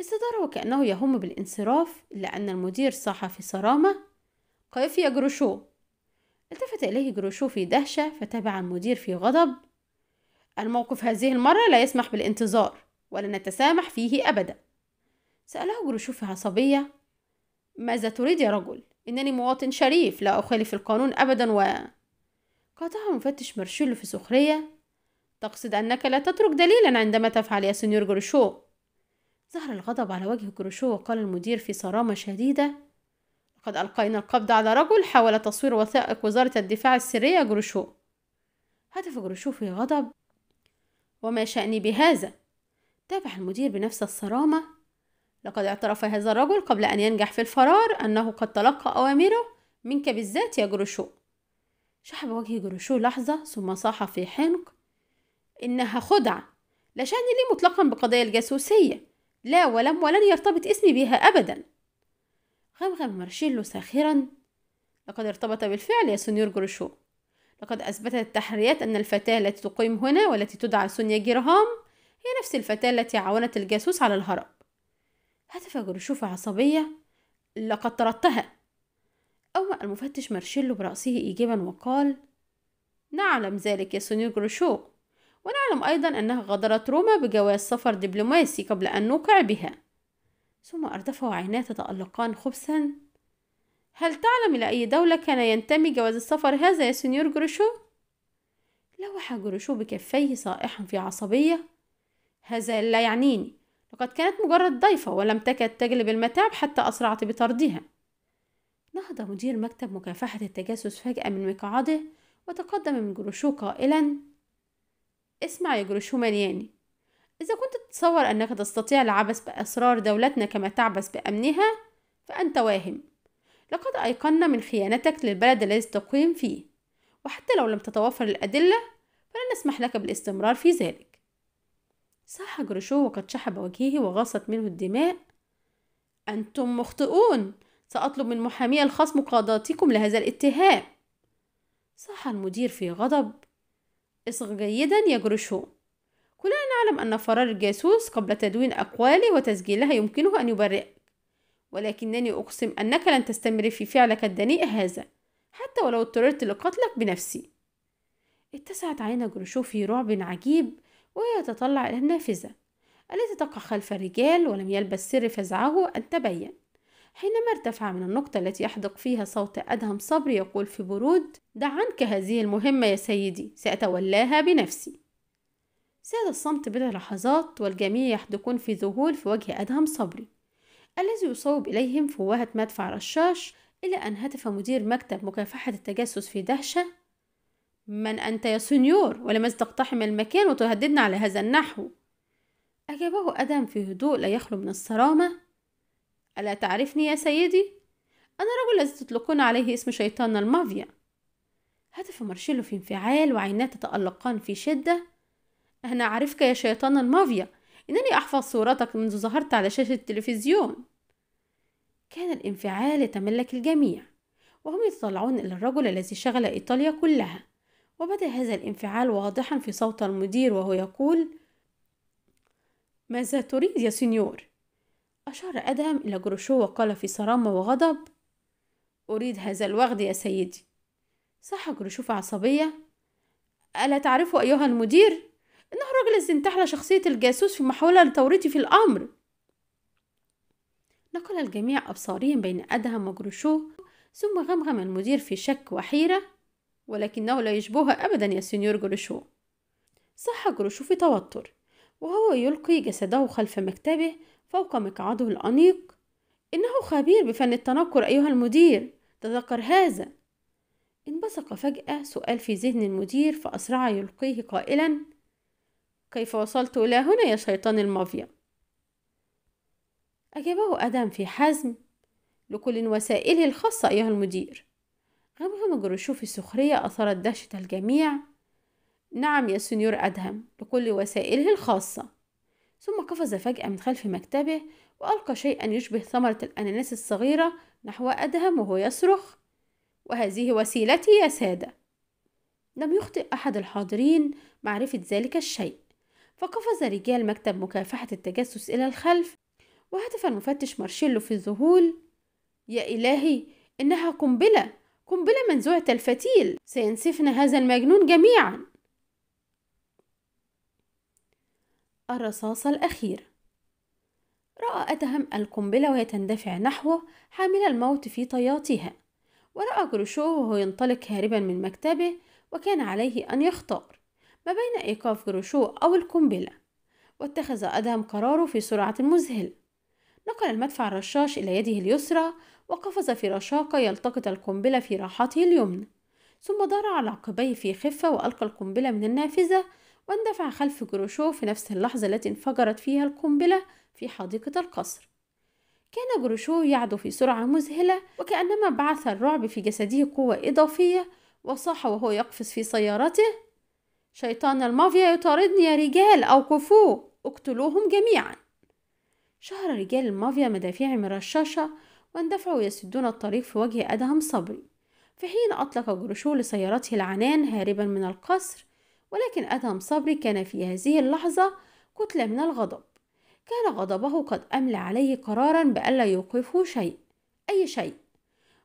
استدار وكأنه يهم بالانصراف إلا أن المدير صاح في صرامة قف يا جروشو. التفت إليه جروشو في دهشة فتابع المدير في غضب الموقف هذه المرة لا يسمح بالانتظار ولا نتسامح فيه أبدا. سأله جروشو في عصبية ماذا تريد يا رجل؟ إنني مواطن شريف لا أخالف القانون أبدا و. قاطعه المفتش مارشيلو في سخرية. تقصد أنك لا تترك دليلا عندما تفعل يا سنيور جروشو. ظهر الغضب على وجه جروشو وقال المدير في صرامة شديدة. لقد ألقينا القبض على رجل حاول تصوير وثائق وزارة الدفاع السرية جروشو. هتف جروشو في غضب. وما شأني بهذا. تابع المدير بنفس الصرامة. لقد اعترف هذا الرجل قبل أن ينجح في الفرار أنه قد تلقى أوامره منك بالذات يا جروشو. شحب وجه جروشو لحظة ثم صاح في حنق إنها خدعة. لا شأن لي مطلقا بقضايا الجاسوسية. لا ولم ولن يرتبط اسمي بها أبدا. غمغم مارشيلو ساخرا. لقد ارتبط بالفعل يا سنيور جروشو. لقد أثبتت التحريات أن الفتاة التي تقيم هنا والتي تدعى سونيا جيرهام هي نفس الفتاة التي عاونت الجاسوس على الهرب هتف جروشو في عصبية لقد طردتها. أومأ المفتش مارشيلو برأسه إيجابا وقال نعلم ذلك يا سنيور جروشو ونعلم أيضا أنها غادرت روما بجواز سفر دبلوماسي قبل أن نوقع بها. ثم أردف وعيناه تتألقان خبثا. هل تعلم إلى أي دولة كان ينتمي جواز السفر هذا يا سنيور جروشو؟ لوح جروشو بكفيه صائحا في عصبية. هذا لا يعنيني. لقد كانت مجرد ضيفة ولم تكد تجلب المتاعب حتى أسرعت بطردها. نهض مدير مكتب مكافحة التجسس فجأة من مقعده وتقدم من جروشو قائلا اسمع يا جروشو ملياني إذا كنت تتصور أنك تستطيع العبث بأسرار دولتنا كما تعبث بأمنها فأنت واهم. لقد أيقنا من خيانتك للبلد الذي تقيم فيه وحتى لو لم تتوفر الأدلة فلن نسمح لك بالاستمرار في ذلك. صاح جروشو وقد شحب وجهه وغاضت منه الدماء. أنتم مخطئون! سأطلب من محامي الخاص مقاضاتكم لهذا الاتهام! صاح المدير في غضب. اصغ جيدا يا جروشو! كلنا نعلم أن فرار الجاسوس قبل تدوين أقواله وتسجيلها يمكنه أن يبرئك. ولكنني أقسم أنك لن تستمر في فعلك الدنيء هذا حتى ولو اضطررت لقتلك بنفسي. اتسعت عينا جروشو في رعب عجيب وهي تطلع إلى النافذة. التي تقع خلف الرجال ولم يلبس سر فزعه أن تبين؟ حينما ارتفع من النقطة التي يحدق فيها صوت أدهم صبري يقول في برود دع عنك هذه المهمة يا سيدي سأتولاها بنفسي. ساد الصمت بضع لحظات والجميع يحدقون في ذهول في وجه أدهم صبري. الذي يصوب إليهم فوهة مدفع رشاش إلى أن هتف مدير مكتب مكافحة التجسس في دهشة. من أنت يا سنيور؟ ولماذا تقتحم المكان وتهددنا على هذا النحو. أجابه أدم في هدوء لا يخلو من الصرامة. ألا تعرفني يا سيدي؟ أنا الرجل الذي تطلقون عليه اسم شيطان المافيا. هتف مارشيلو في انفعال وعيناه تتألقان في شدة. أنا أعرفك يا شيطان المافيا. إنني أحفظ صورتك منذ ظهرت على شاشة التلفزيون. كان الانفعال يتملك الجميع وهم يتطلعون إلى الرجل الذي شغل إيطاليا كلها. وبدا هذا الانفعال واضحا في صوت المدير وهو يقول ماذا تريد يا سنيور؟ أشار أدهم إلى جروشو وقال في صرامة وغضب أريد هذا الوغد يا سيدي. صاح جروشو في عصبية ألا تعرف أيها المدير؟ إنه الرجل الذي انتحل شخصية الجاسوس في محاولة لتوريطي في الأمر. نقل الجميع أبصارهم بين أدهم وجروشو ثم غمغم المدير في شك وحيرة ولكنه لا يشبهها أبدا يا سنيور جروشو. صاح جروشو في توتر وهو يلقي جسده خلف مكتبه فوق مقعده الأنيق. إنه خبير بفن التنكر أيها المدير تذكر هذا. انبثق فجأة سؤال في ذهن المدير فأسرع يلقيه قائلا كيف وصلت إلى هنا يا شيطان المافيا؟ أجابه أدهم في حزم لكل وسائله الخاصة أيها المدير. غمغم جروشو في سخرية أثارت دهشة الجميع. نعم يا سنيور أدهم لكل وسائله الخاصة. ثم قفز فجأة من خلف مكتبه وألقى شيئا يشبه ثمرة الأناناس الصغيرة نحو أدهم وهو يصرخ. وهذه وسيلتي يا سادة. لم يخطئ أحد الحاضرين معرفة ذلك الشيء. فقفز رجال مكتب مكافحة التجسس إلى الخلف وهتف المفتش مارشيلو في ذهول. يا إلهي إنها قنبلة قنبلة منزوعة الفتيل سينسفنا هذا المجنون جميعا. الرصاصة الأخيرة رأى أدهم القنبلة وهي تندفع نحوه حاملة الموت في طياتها ورأى جروشو وهو ينطلق هاربا من مكتبه وكان عليه أن يختار ما بين إيقاف جروشو أو القنبلة واتخذ أدهم قراره في سرعة مذهلة نقل المدفع الرشاش إلى يده اليسرى وقفز في رشاقة يلتقط القنبلة في راحته اليمنى. ثم دار على عقبيه في خفة وألقى القنبلة من النافذة واندفع خلف جروشو في نفس اللحظة التي انفجرت فيها القنبلة في حديقة القصر. كان جروشو يعدو في سرعة مذهلة وكأنما بعث الرعب في جسده قوة إضافية وصاح وهو يقفز في سيارته. شيطان المافيا يطاردني يا رجال أوقفوه اقتلوهم جميعا. شهر رجال المافيا مدافع من رشاشة واندفعوا يسدون الطريق في وجه أدهم صبري. في حين أطلق جروشو لسيارته العنان هاربا من القصر ولكن أدهم صبري كان في هذه اللحظة كتلة من الغضب. كان غضبه قد أملى عليه قرارا بألا يوقفه شيء أي شيء.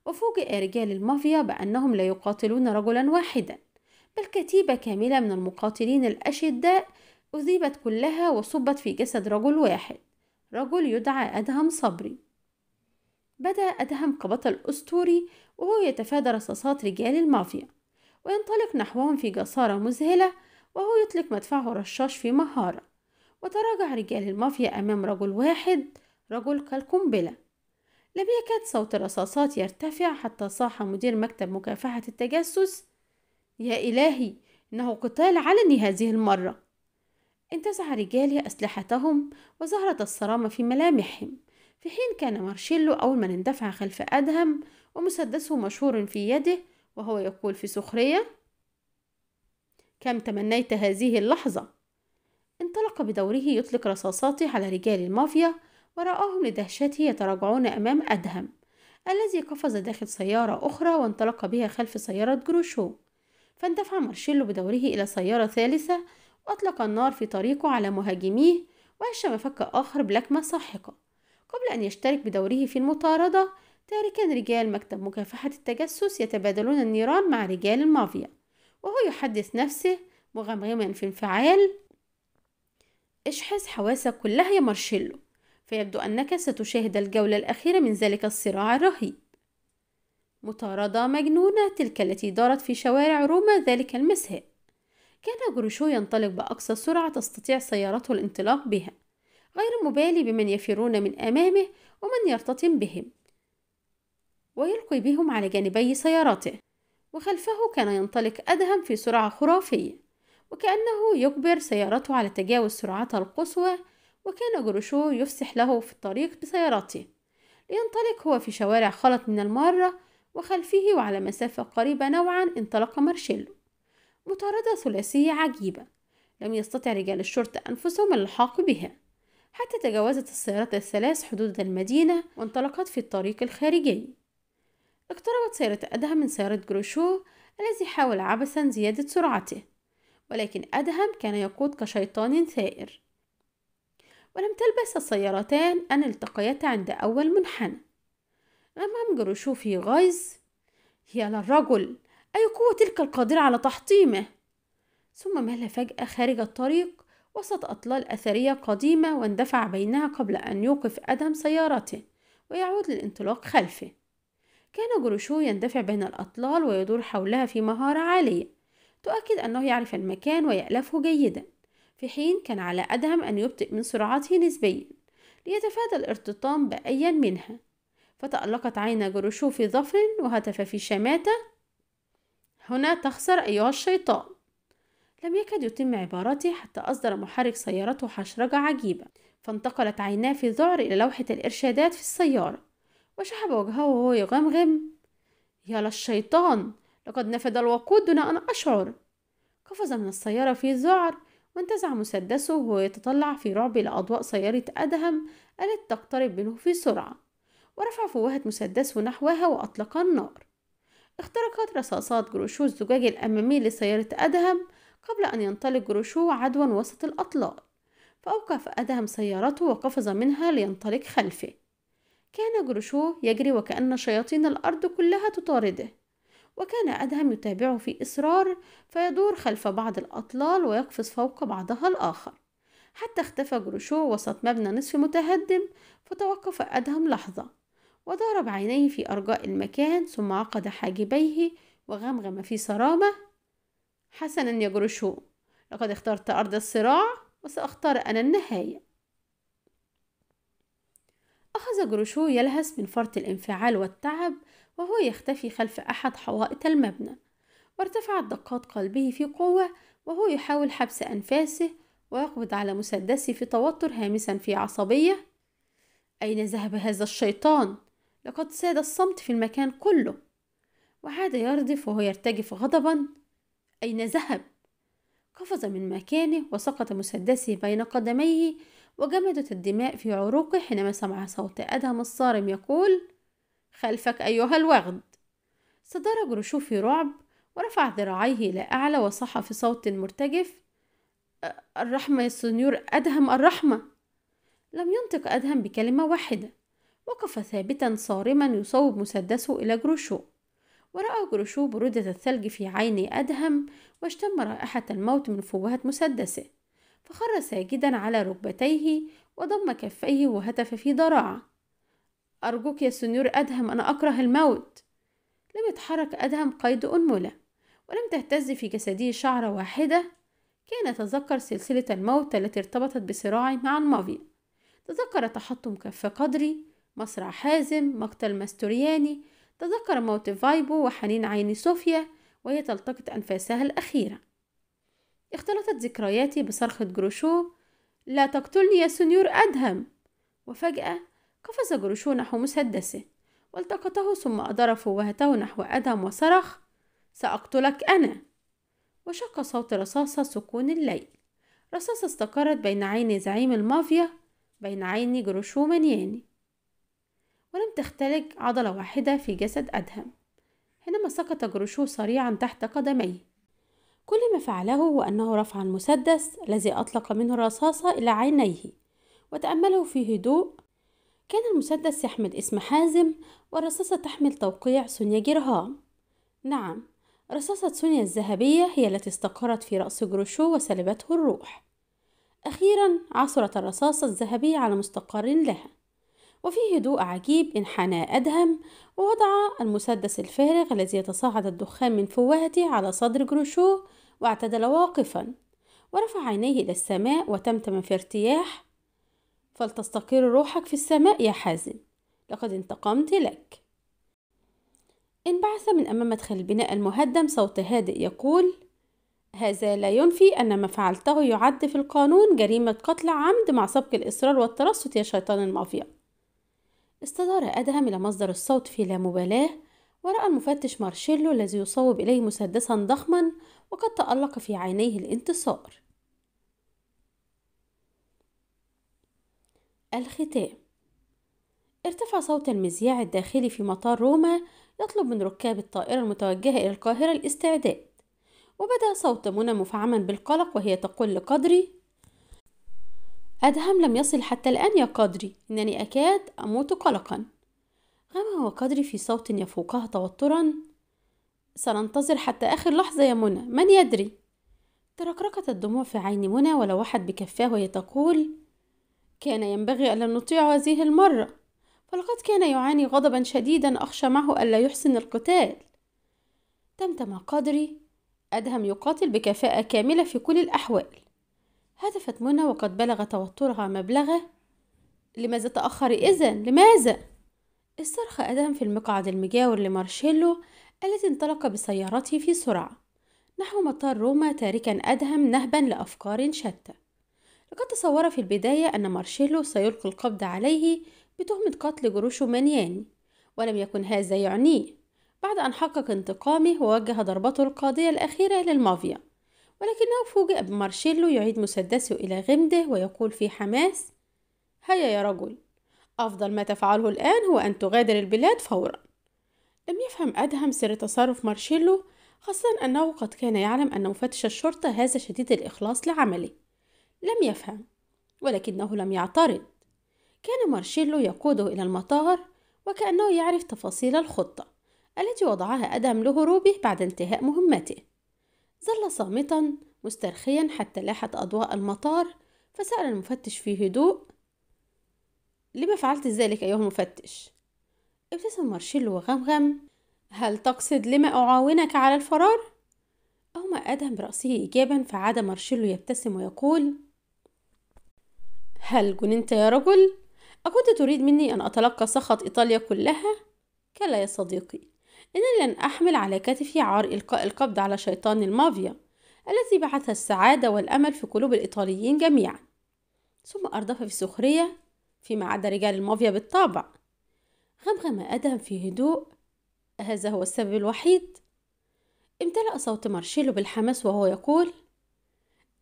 وفوجئ رجال المافيا بأنهم لا يقاتلون رجلا واحدا. بل كتيبة كاملة من المقاتلين الأشداء أذيبت كلها وصبت في جسد رجل واحد. رجل يدعى أدهم صبري. بدأ أدهم كبطل أسطوري وهو يتفادى رصاصات رجال المافيا. وينطلق نحوهم في جسارة مذهلة وهو يطلق مدفعه رشاش في مهارة. وتراجع رجال المافيا أمام رجل واحد رجل كالقنبلة. لم يكاد صوت الرصاصات يرتفع حتى صاح مدير مكتب مكافحة التجسس يا إلهي إنه قتال علني هذه المرة. انتزع رجالي أسلحتهم وظهرت الصرامة في ملامحهم. في حين كان مارشيلو أول من اندفع خلف أدهم ومسدسه مشهور في يده وهو يقول في سخرية كم تمنيت هذه اللحظة؟ انطلق بدوره يطلق رصاصاته على رجال المافيا ورآهم لدهشته يتراجعون أمام أدهم الذي قفز داخل سيارة أخرى وانطلق بها خلف سيارة جروشو. فاندفع مارشيلو بدوره إلى سيارة ثالثة وأطلق النار في طريقه على مهاجميه وهشم فك آخر بلكمة ساحقة. قبل أن يشترك بدوره في المطاردة تاركا رجال مكتب مكافحة التجسس يتبادلون النيران مع رجال المافيا وهو يحدث نفسه مغمغما في انفعال اشحذ حواسك كلها يا مارشيلو فيبدو أنك ستشاهد الجولة الأخيرة من ذلك الصراع الرهيب. مطاردة مجنونة تلك التي دارت في شوارع روما ذلك المساء. كان جروشو ينطلق بأقصى سرعة تستطيع سيارته الانطلاق بها غير مبالي بمن يفرون من أمامه ومن يرتطم بهم ويلقي بهم على جانبي سيارته وخلفه كان ينطلق أدهم في سرعة خرافية وكأنه يجبر سيارته على تجاوز سرعتها القصوى وكان جروشو يفسح له في الطريق بسيارته لينطلق هو في شوارع خلط من المارة وخلفه وعلى مسافة قريبة نوعا انطلق مارشيلو. مطاردة ثلاثية عجيبة. لم يستطع رجال الشرطة أنفسهم اللحاق بها. حتى تجاوزت السيارات الثلاث حدود المدينة وانطلقت في الطريق الخارجي. اقتربت سيارة أدهم من سيارة جروشو الذي حاول عبثا زيادة سرعته. ولكن أدهم كان يقود كشيطان ثائر. ولم تلبث السيارتان أن التقيتا عند أول منحنى. غمغم جروشو في غيظ يا للرجل أي قوة تلك القادرة على تحطيمه؟ ثم مال فجأة خارج الطريق وسط أطلال أثرية قديمة واندفع بينها قبل أن يوقف أدهم سيارته ويعود للانطلاق خلفه. كان جروشو يندفع بين الأطلال ويدور حولها في مهارة عالية. تؤكد أنه يعرف المكان ويألفه جيدا في حين كان على أدهم أن يبطئ من سرعته نسبيا ليتفادى الارتطام بأيا منها. فتألقت عين جروشو في ظفر وهتف في شماتة. هنا تخسر أيها الشيطان. لم يكد يتم عبارته حتى أصدر محرك سيارته حشرجة عجيبة. فانتقلت عيناه في ذعر إلى لوحة الإرشادات في السيارة. وشحب وجهه وهو يغمغم. يا للشيطان لقد نفد الوقود دون أن أشعر. قفز من السيارة في ذعر وانتزع مسدسه وهو يتطلع في رعب إلى أضواء سيارة أدهم التي تقترب منه في سرعة. ورفع فوهة مسدسه نحوها وأطلق النار. اخترقت رصاصات جروشو الزجاج الأمامي لسيارة أدهم قبل أن ينطلق جروشو عدوا وسط الأطلال فأوقف أدهم سيارته وقفز منها لينطلق خلفه. كان جروشو يجري وكأن شياطين الأرض كلها تطارده وكان أدهم يتابعه في إصرار فيدور خلف بعض الأطلال ويقفز فوق بعضها الآخر. حتى اختفى جروشو وسط مبنى نصف متهدم فتوقف أدهم لحظة. وضرب عينيه في أرجاء المكان ثم عقد حاجبيه وغمغم في صرامة حسنا يا جروشو لقد اخترت أرض الصراع وسأختار أنا النهاية. أخذ جروشو يلهث من فرط الانفعال والتعب وهو يختفي خلف أحد حوائط المبنى. وارتفعت دقات قلبه في قوة وهو يحاول حبس أنفاسه ويقبض على مسدسه في توتر هامسا في عصبية. أين ذهب هذا الشيطان؟ لقد ساد الصمت في المكان كله. وعاد يردف وهو يرتجف غضبا. أين ذهب؟ قفز من مكانه وسقط مسدسه بين قدميه وجمدت الدماء في عروقه حينما سمع صوت أدهم الصارم يقول خلفك أيها الوغد. صدر جروشو في رعب ورفع ذراعيه إلى أعلى وصح في صوت مرتجف الرحمة يا سنيور أدهم الرحمة. لم ينطق أدهم بكلمة واحدة. وقف ثابتا صارما يصوب مسدسه إلى جروشو. ورأى جروشو برودة الثلج في عين أدهم واشتم رائحة الموت من فوهة مسدسه. فخر ساجدا على ركبتيه وضم كفيه وهتف في ضراعة. أرجوك يا سنيور أدهم أنا أكره الموت. لم يتحرك أدهم قيد أنملة ولم تهتز في جسده شعرة واحدة. كان يتذكر سلسلة الموت التي ارتبطت بصراعه مع المافيا تذكر تحطم كف قدري مصرع حازم مقتل ماستورياني تذكر موت فايبو وحنين عين صوفيا وهي تلتقط أنفاسها الأخيرة. اختلطت ذكرياته بصرخة جروشو لا تقتلني يا سنيور أدهم. وفجأة قفز جروشو نحو مسدسه والتقطه ثم أدار فوهته نحو أدهم وصرخ سأقتلك أنا. وشق صوت رصاصة سكون الليل. رصاصة استقرت بين عين زعيم المافيا بين عين جروشو منياني ولم تختلج عضلة واحدة في جسد أدهم حينما سقط جروشو صريعا تحت قدميه. كل ما فعله هو أنه رفع المسدس الذي أطلق منه الرصاصة إلى عينيه وتأمله في هدوء. كان المسدس يحمل اسم حازم والرصاصة تحمل توقيع سونيا جراهام. نعم رصاصة سونيا الذهبية هي التي استقرت في رأس جروشو وسلبته الروح. أخيرا عثرت الرصاصة الذهبية على مستقر لها. وفي هدوء عجيب انحنى أدهم ووضع المسدس الفارغ الذي يتصاعد الدخان من فوهته على صدر جروشو واعتدل واقفا ورفع عينيه إلى السماء وتمتم في ارتياح. فلتستقر روحك في السماء يا حازم لقد انتقمت لك. انبعث من أمام مدخل البناء المهدم صوت هادئ يقول هذا لا ينفي أن ما فعلته يعد في القانون جريمة قتل عمد مع سبق الإصرار والترصد يا شيطان المافيا. استدار أدهم إلى مصدر الصوت في لا مبالاة ورأى المفتش مارشيلو الذي يصوب إليه مسدسا ضخما وقد تألق في عينيه الانتصار. الختام. ارتفع صوت المذياع الداخلي في مطار روما يطلب من ركاب الطائرة المتوجهة إلى القاهرة الاستعداد وبدأ صوت منى مفعما بالقلق وهي تقول لقدري أدهم لم يصل حتى الآن يا قدري. إنني أكاد أموت قلقا. غمى وقدري في صوت يفوقها توترا. سننتظر حتى آخر لحظة يا منى. من يدري؟ تركركت الدموع في عين منى ولوحت بكفاه وهي تقول كان ينبغي ألا نطيع هذه المرة. فلقد كان يعاني غضبا شديدا أخشى معه ألا يحسن القتال. تمتم قدري. أدهم يقاتل بكفاءة كاملة في كل الأحوال. هتفت منى وقد بلغ توترها مبلغه لماذا تأخر إذن؟ لماذا؟ استرخى أدهم في المقعد المجاور لمارشيلو الذي انطلق بسيارته في سرعة نحو مطار روما تاركا أدهم نهبا لأفكار شتى لقد تصور في البداية أن مارشيلو سيلقي القبض عليه بتهمة قتل جروشو مانياني ولم يكن هذا يعنيه بعد أن حقق انتقامه ووجه ضربته القاضية الأخيرة للمافيا ولكنه فوجئ بمارشيلو يعيد مسدسه إلى غمده ويقول في حماس هيا يا رجل أفضل ما تفعله الآن هو أن تغادر البلاد فورا. لم يفهم أدهم سر تصرف مارشيلو خاصة أنه قد كان يعلم أن مفتش الشرطة هذا شديد الإخلاص لعمله. لم يفهم ولكنه لم يعترض. كان مارشيلو يقوده إلى المطار وكأنه يعرف تفاصيل الخطة التي وضعها أدهم لهروبه بعد انتهاء مهمته. ظل صامتا مسترخيا حتى لاحت أضواء المطار فسأل المفتش في هدوء لما فعلت ذلك أيها المفتش؟ ابتسم مارشيلو وغمغم هل تقصد لما أعاونك على الفرار؟ أومأ أدهم برأسه إجابا فعاد مارشيلو يبتسم ويقول هل جننت يا رجل؟ أكنت تريد مني أن أتلقى سخط إيطاليا كلها؟ كلا يا صديقي إنني لن أحمل على كتفي عار إلقاء القبض على شيطان المافيا الذي بعث السعادة والأمل في قلوب الإيطاليين جميعا. ثم أردف في سخرية فيما عدا رجال المافيا بالطبع غمغم أدهم في هدوء. هذا هو السبب الوحيد. امتلأ صوت مارشيلو بالحماس وهو يقول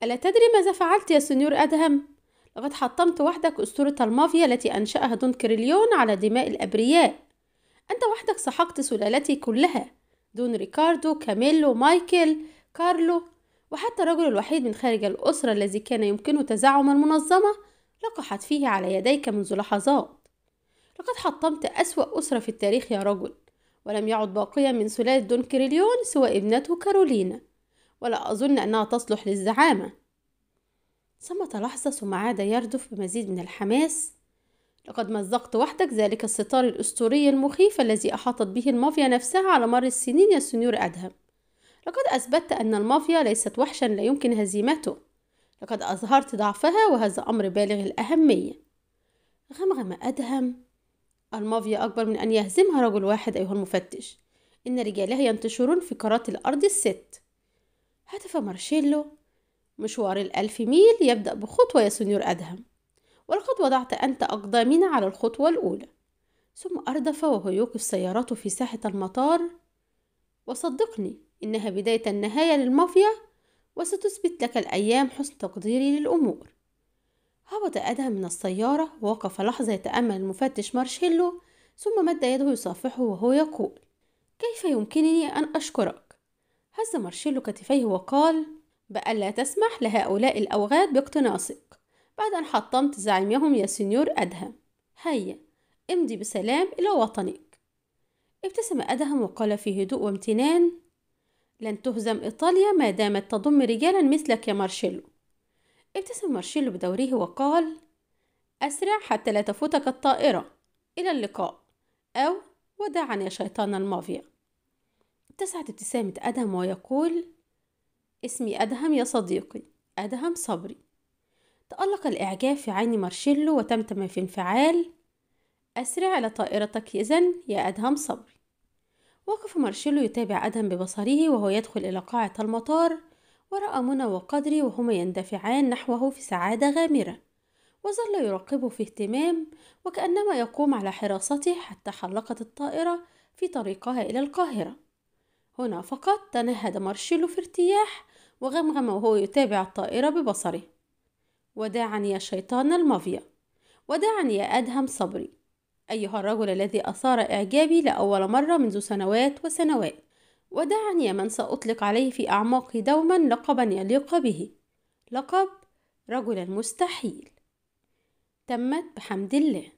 ألا تدري ماذا فعلت يا سنيور أدهم؟ لقد حطمت وحدك أسطورة المافيا التي أنشأها دون كريليون على دماء الأبرياء. أنت وحدك سحقت سلالتي كلها. دون ريكاردو كاميلو مايكل كارلو. وحتى الرجل الوحيد من خارج الأسرة الذي كان يمكنه تزعم المنظمة لقي حتفه على يديك منذ لحظات. لقد حطمت أسوأ أسرة في التاريخ يا رجل. ولم يعد باقيا من سلالة دون كريليون سوى ابنته كارولينا. ولا أظن أنها تصلح للزعامة. صمت لحظة ثم عاد يردف بمزيد من الحماس. لقد مزقت وحدك ذلك الستار الأسطوري المخيف الذي أحاطت به المافيا نفسها على مر السنين يا سنيور أدهم. لقد أثبتت أن المافيا ليست وحشا لا يمكن هزيمته. لقد أظهرت ضعفها وهذا أمر بالغ الأهمية. غمغم أدهم. المافيا أكبر من أن يهزمها رجل واحد أيها المفتش. إن رجالها ينتشرون في قارات الأرض الست. هتف مارشيلو. مشوار الألف ميل يبدأ بخطوة يا سنيور أدهم. ولقد وضعت أنت أقدامنا على الخطوة الأولى. ثم أردف وهو يوقف سيارته في ساحة المطار. وصدقني إنها بداية النهاية للمافيا وستثبت لك الأيام حسن تقديري للأمور. هبط أدهم من السيارة ووقف لحظة يتأمل المفتش مارشيلو ثم مد يده يصافحه وهو يقول كيف يمكنني أن أشكرك؟ هز مارشيلو كتفيه وقال بألا تسمح لهؤلاء الأوغاد باقتناصك. بعد أن حطمت زعيمهم يا سنيور أدهم. هيا امضي بسلام إلى وطنك. ابتسم أدهم وقال في هدوء وامتنان لن تهزم إيطاليا ما دامت تضم رجالا مثلك يا مارشيلو. ابتسم مارشيلو بدوره وقال أسرع حتى لا تفوتك الطائرة. إلى اللقاء. أو وداعا يا شيطان المافيا. اتسعت ابتسامة أدهم ويقول اسمي أدهم يا صديقي. أدهم صبري. تألق الإعجاب في عين مارشيلو وتمتم في انفعال. أسرع إلى طائرتك إذن يا أدهم صبري. وقف مارشيلو يتابع أدهم ببصره وهو يدخل إلى قاعة المطار. ورأى منى وقدري وهما يندفعان نحوه في سعادة غامرة. وظل يراقبه في اهتمام وكأنما يقوم على حراسته حتى حلقت الطائرة في طريقها إلى القاهرة. هنا فقط تنهد مارشيلو في ارتياح وغمغم وهو يتابع الطائرة ببصره. وداعا يا شيطان المافيا. وداعا يا أدهم صبري. أيها الرجل الذي أثار إعجابي لأول مرة منذ سنوات وسنوات. وداعا يا من سأطلق عليه في أعماقي دوما لقبا يليق به. لقب رجل المستحيل تمت بحمد الله.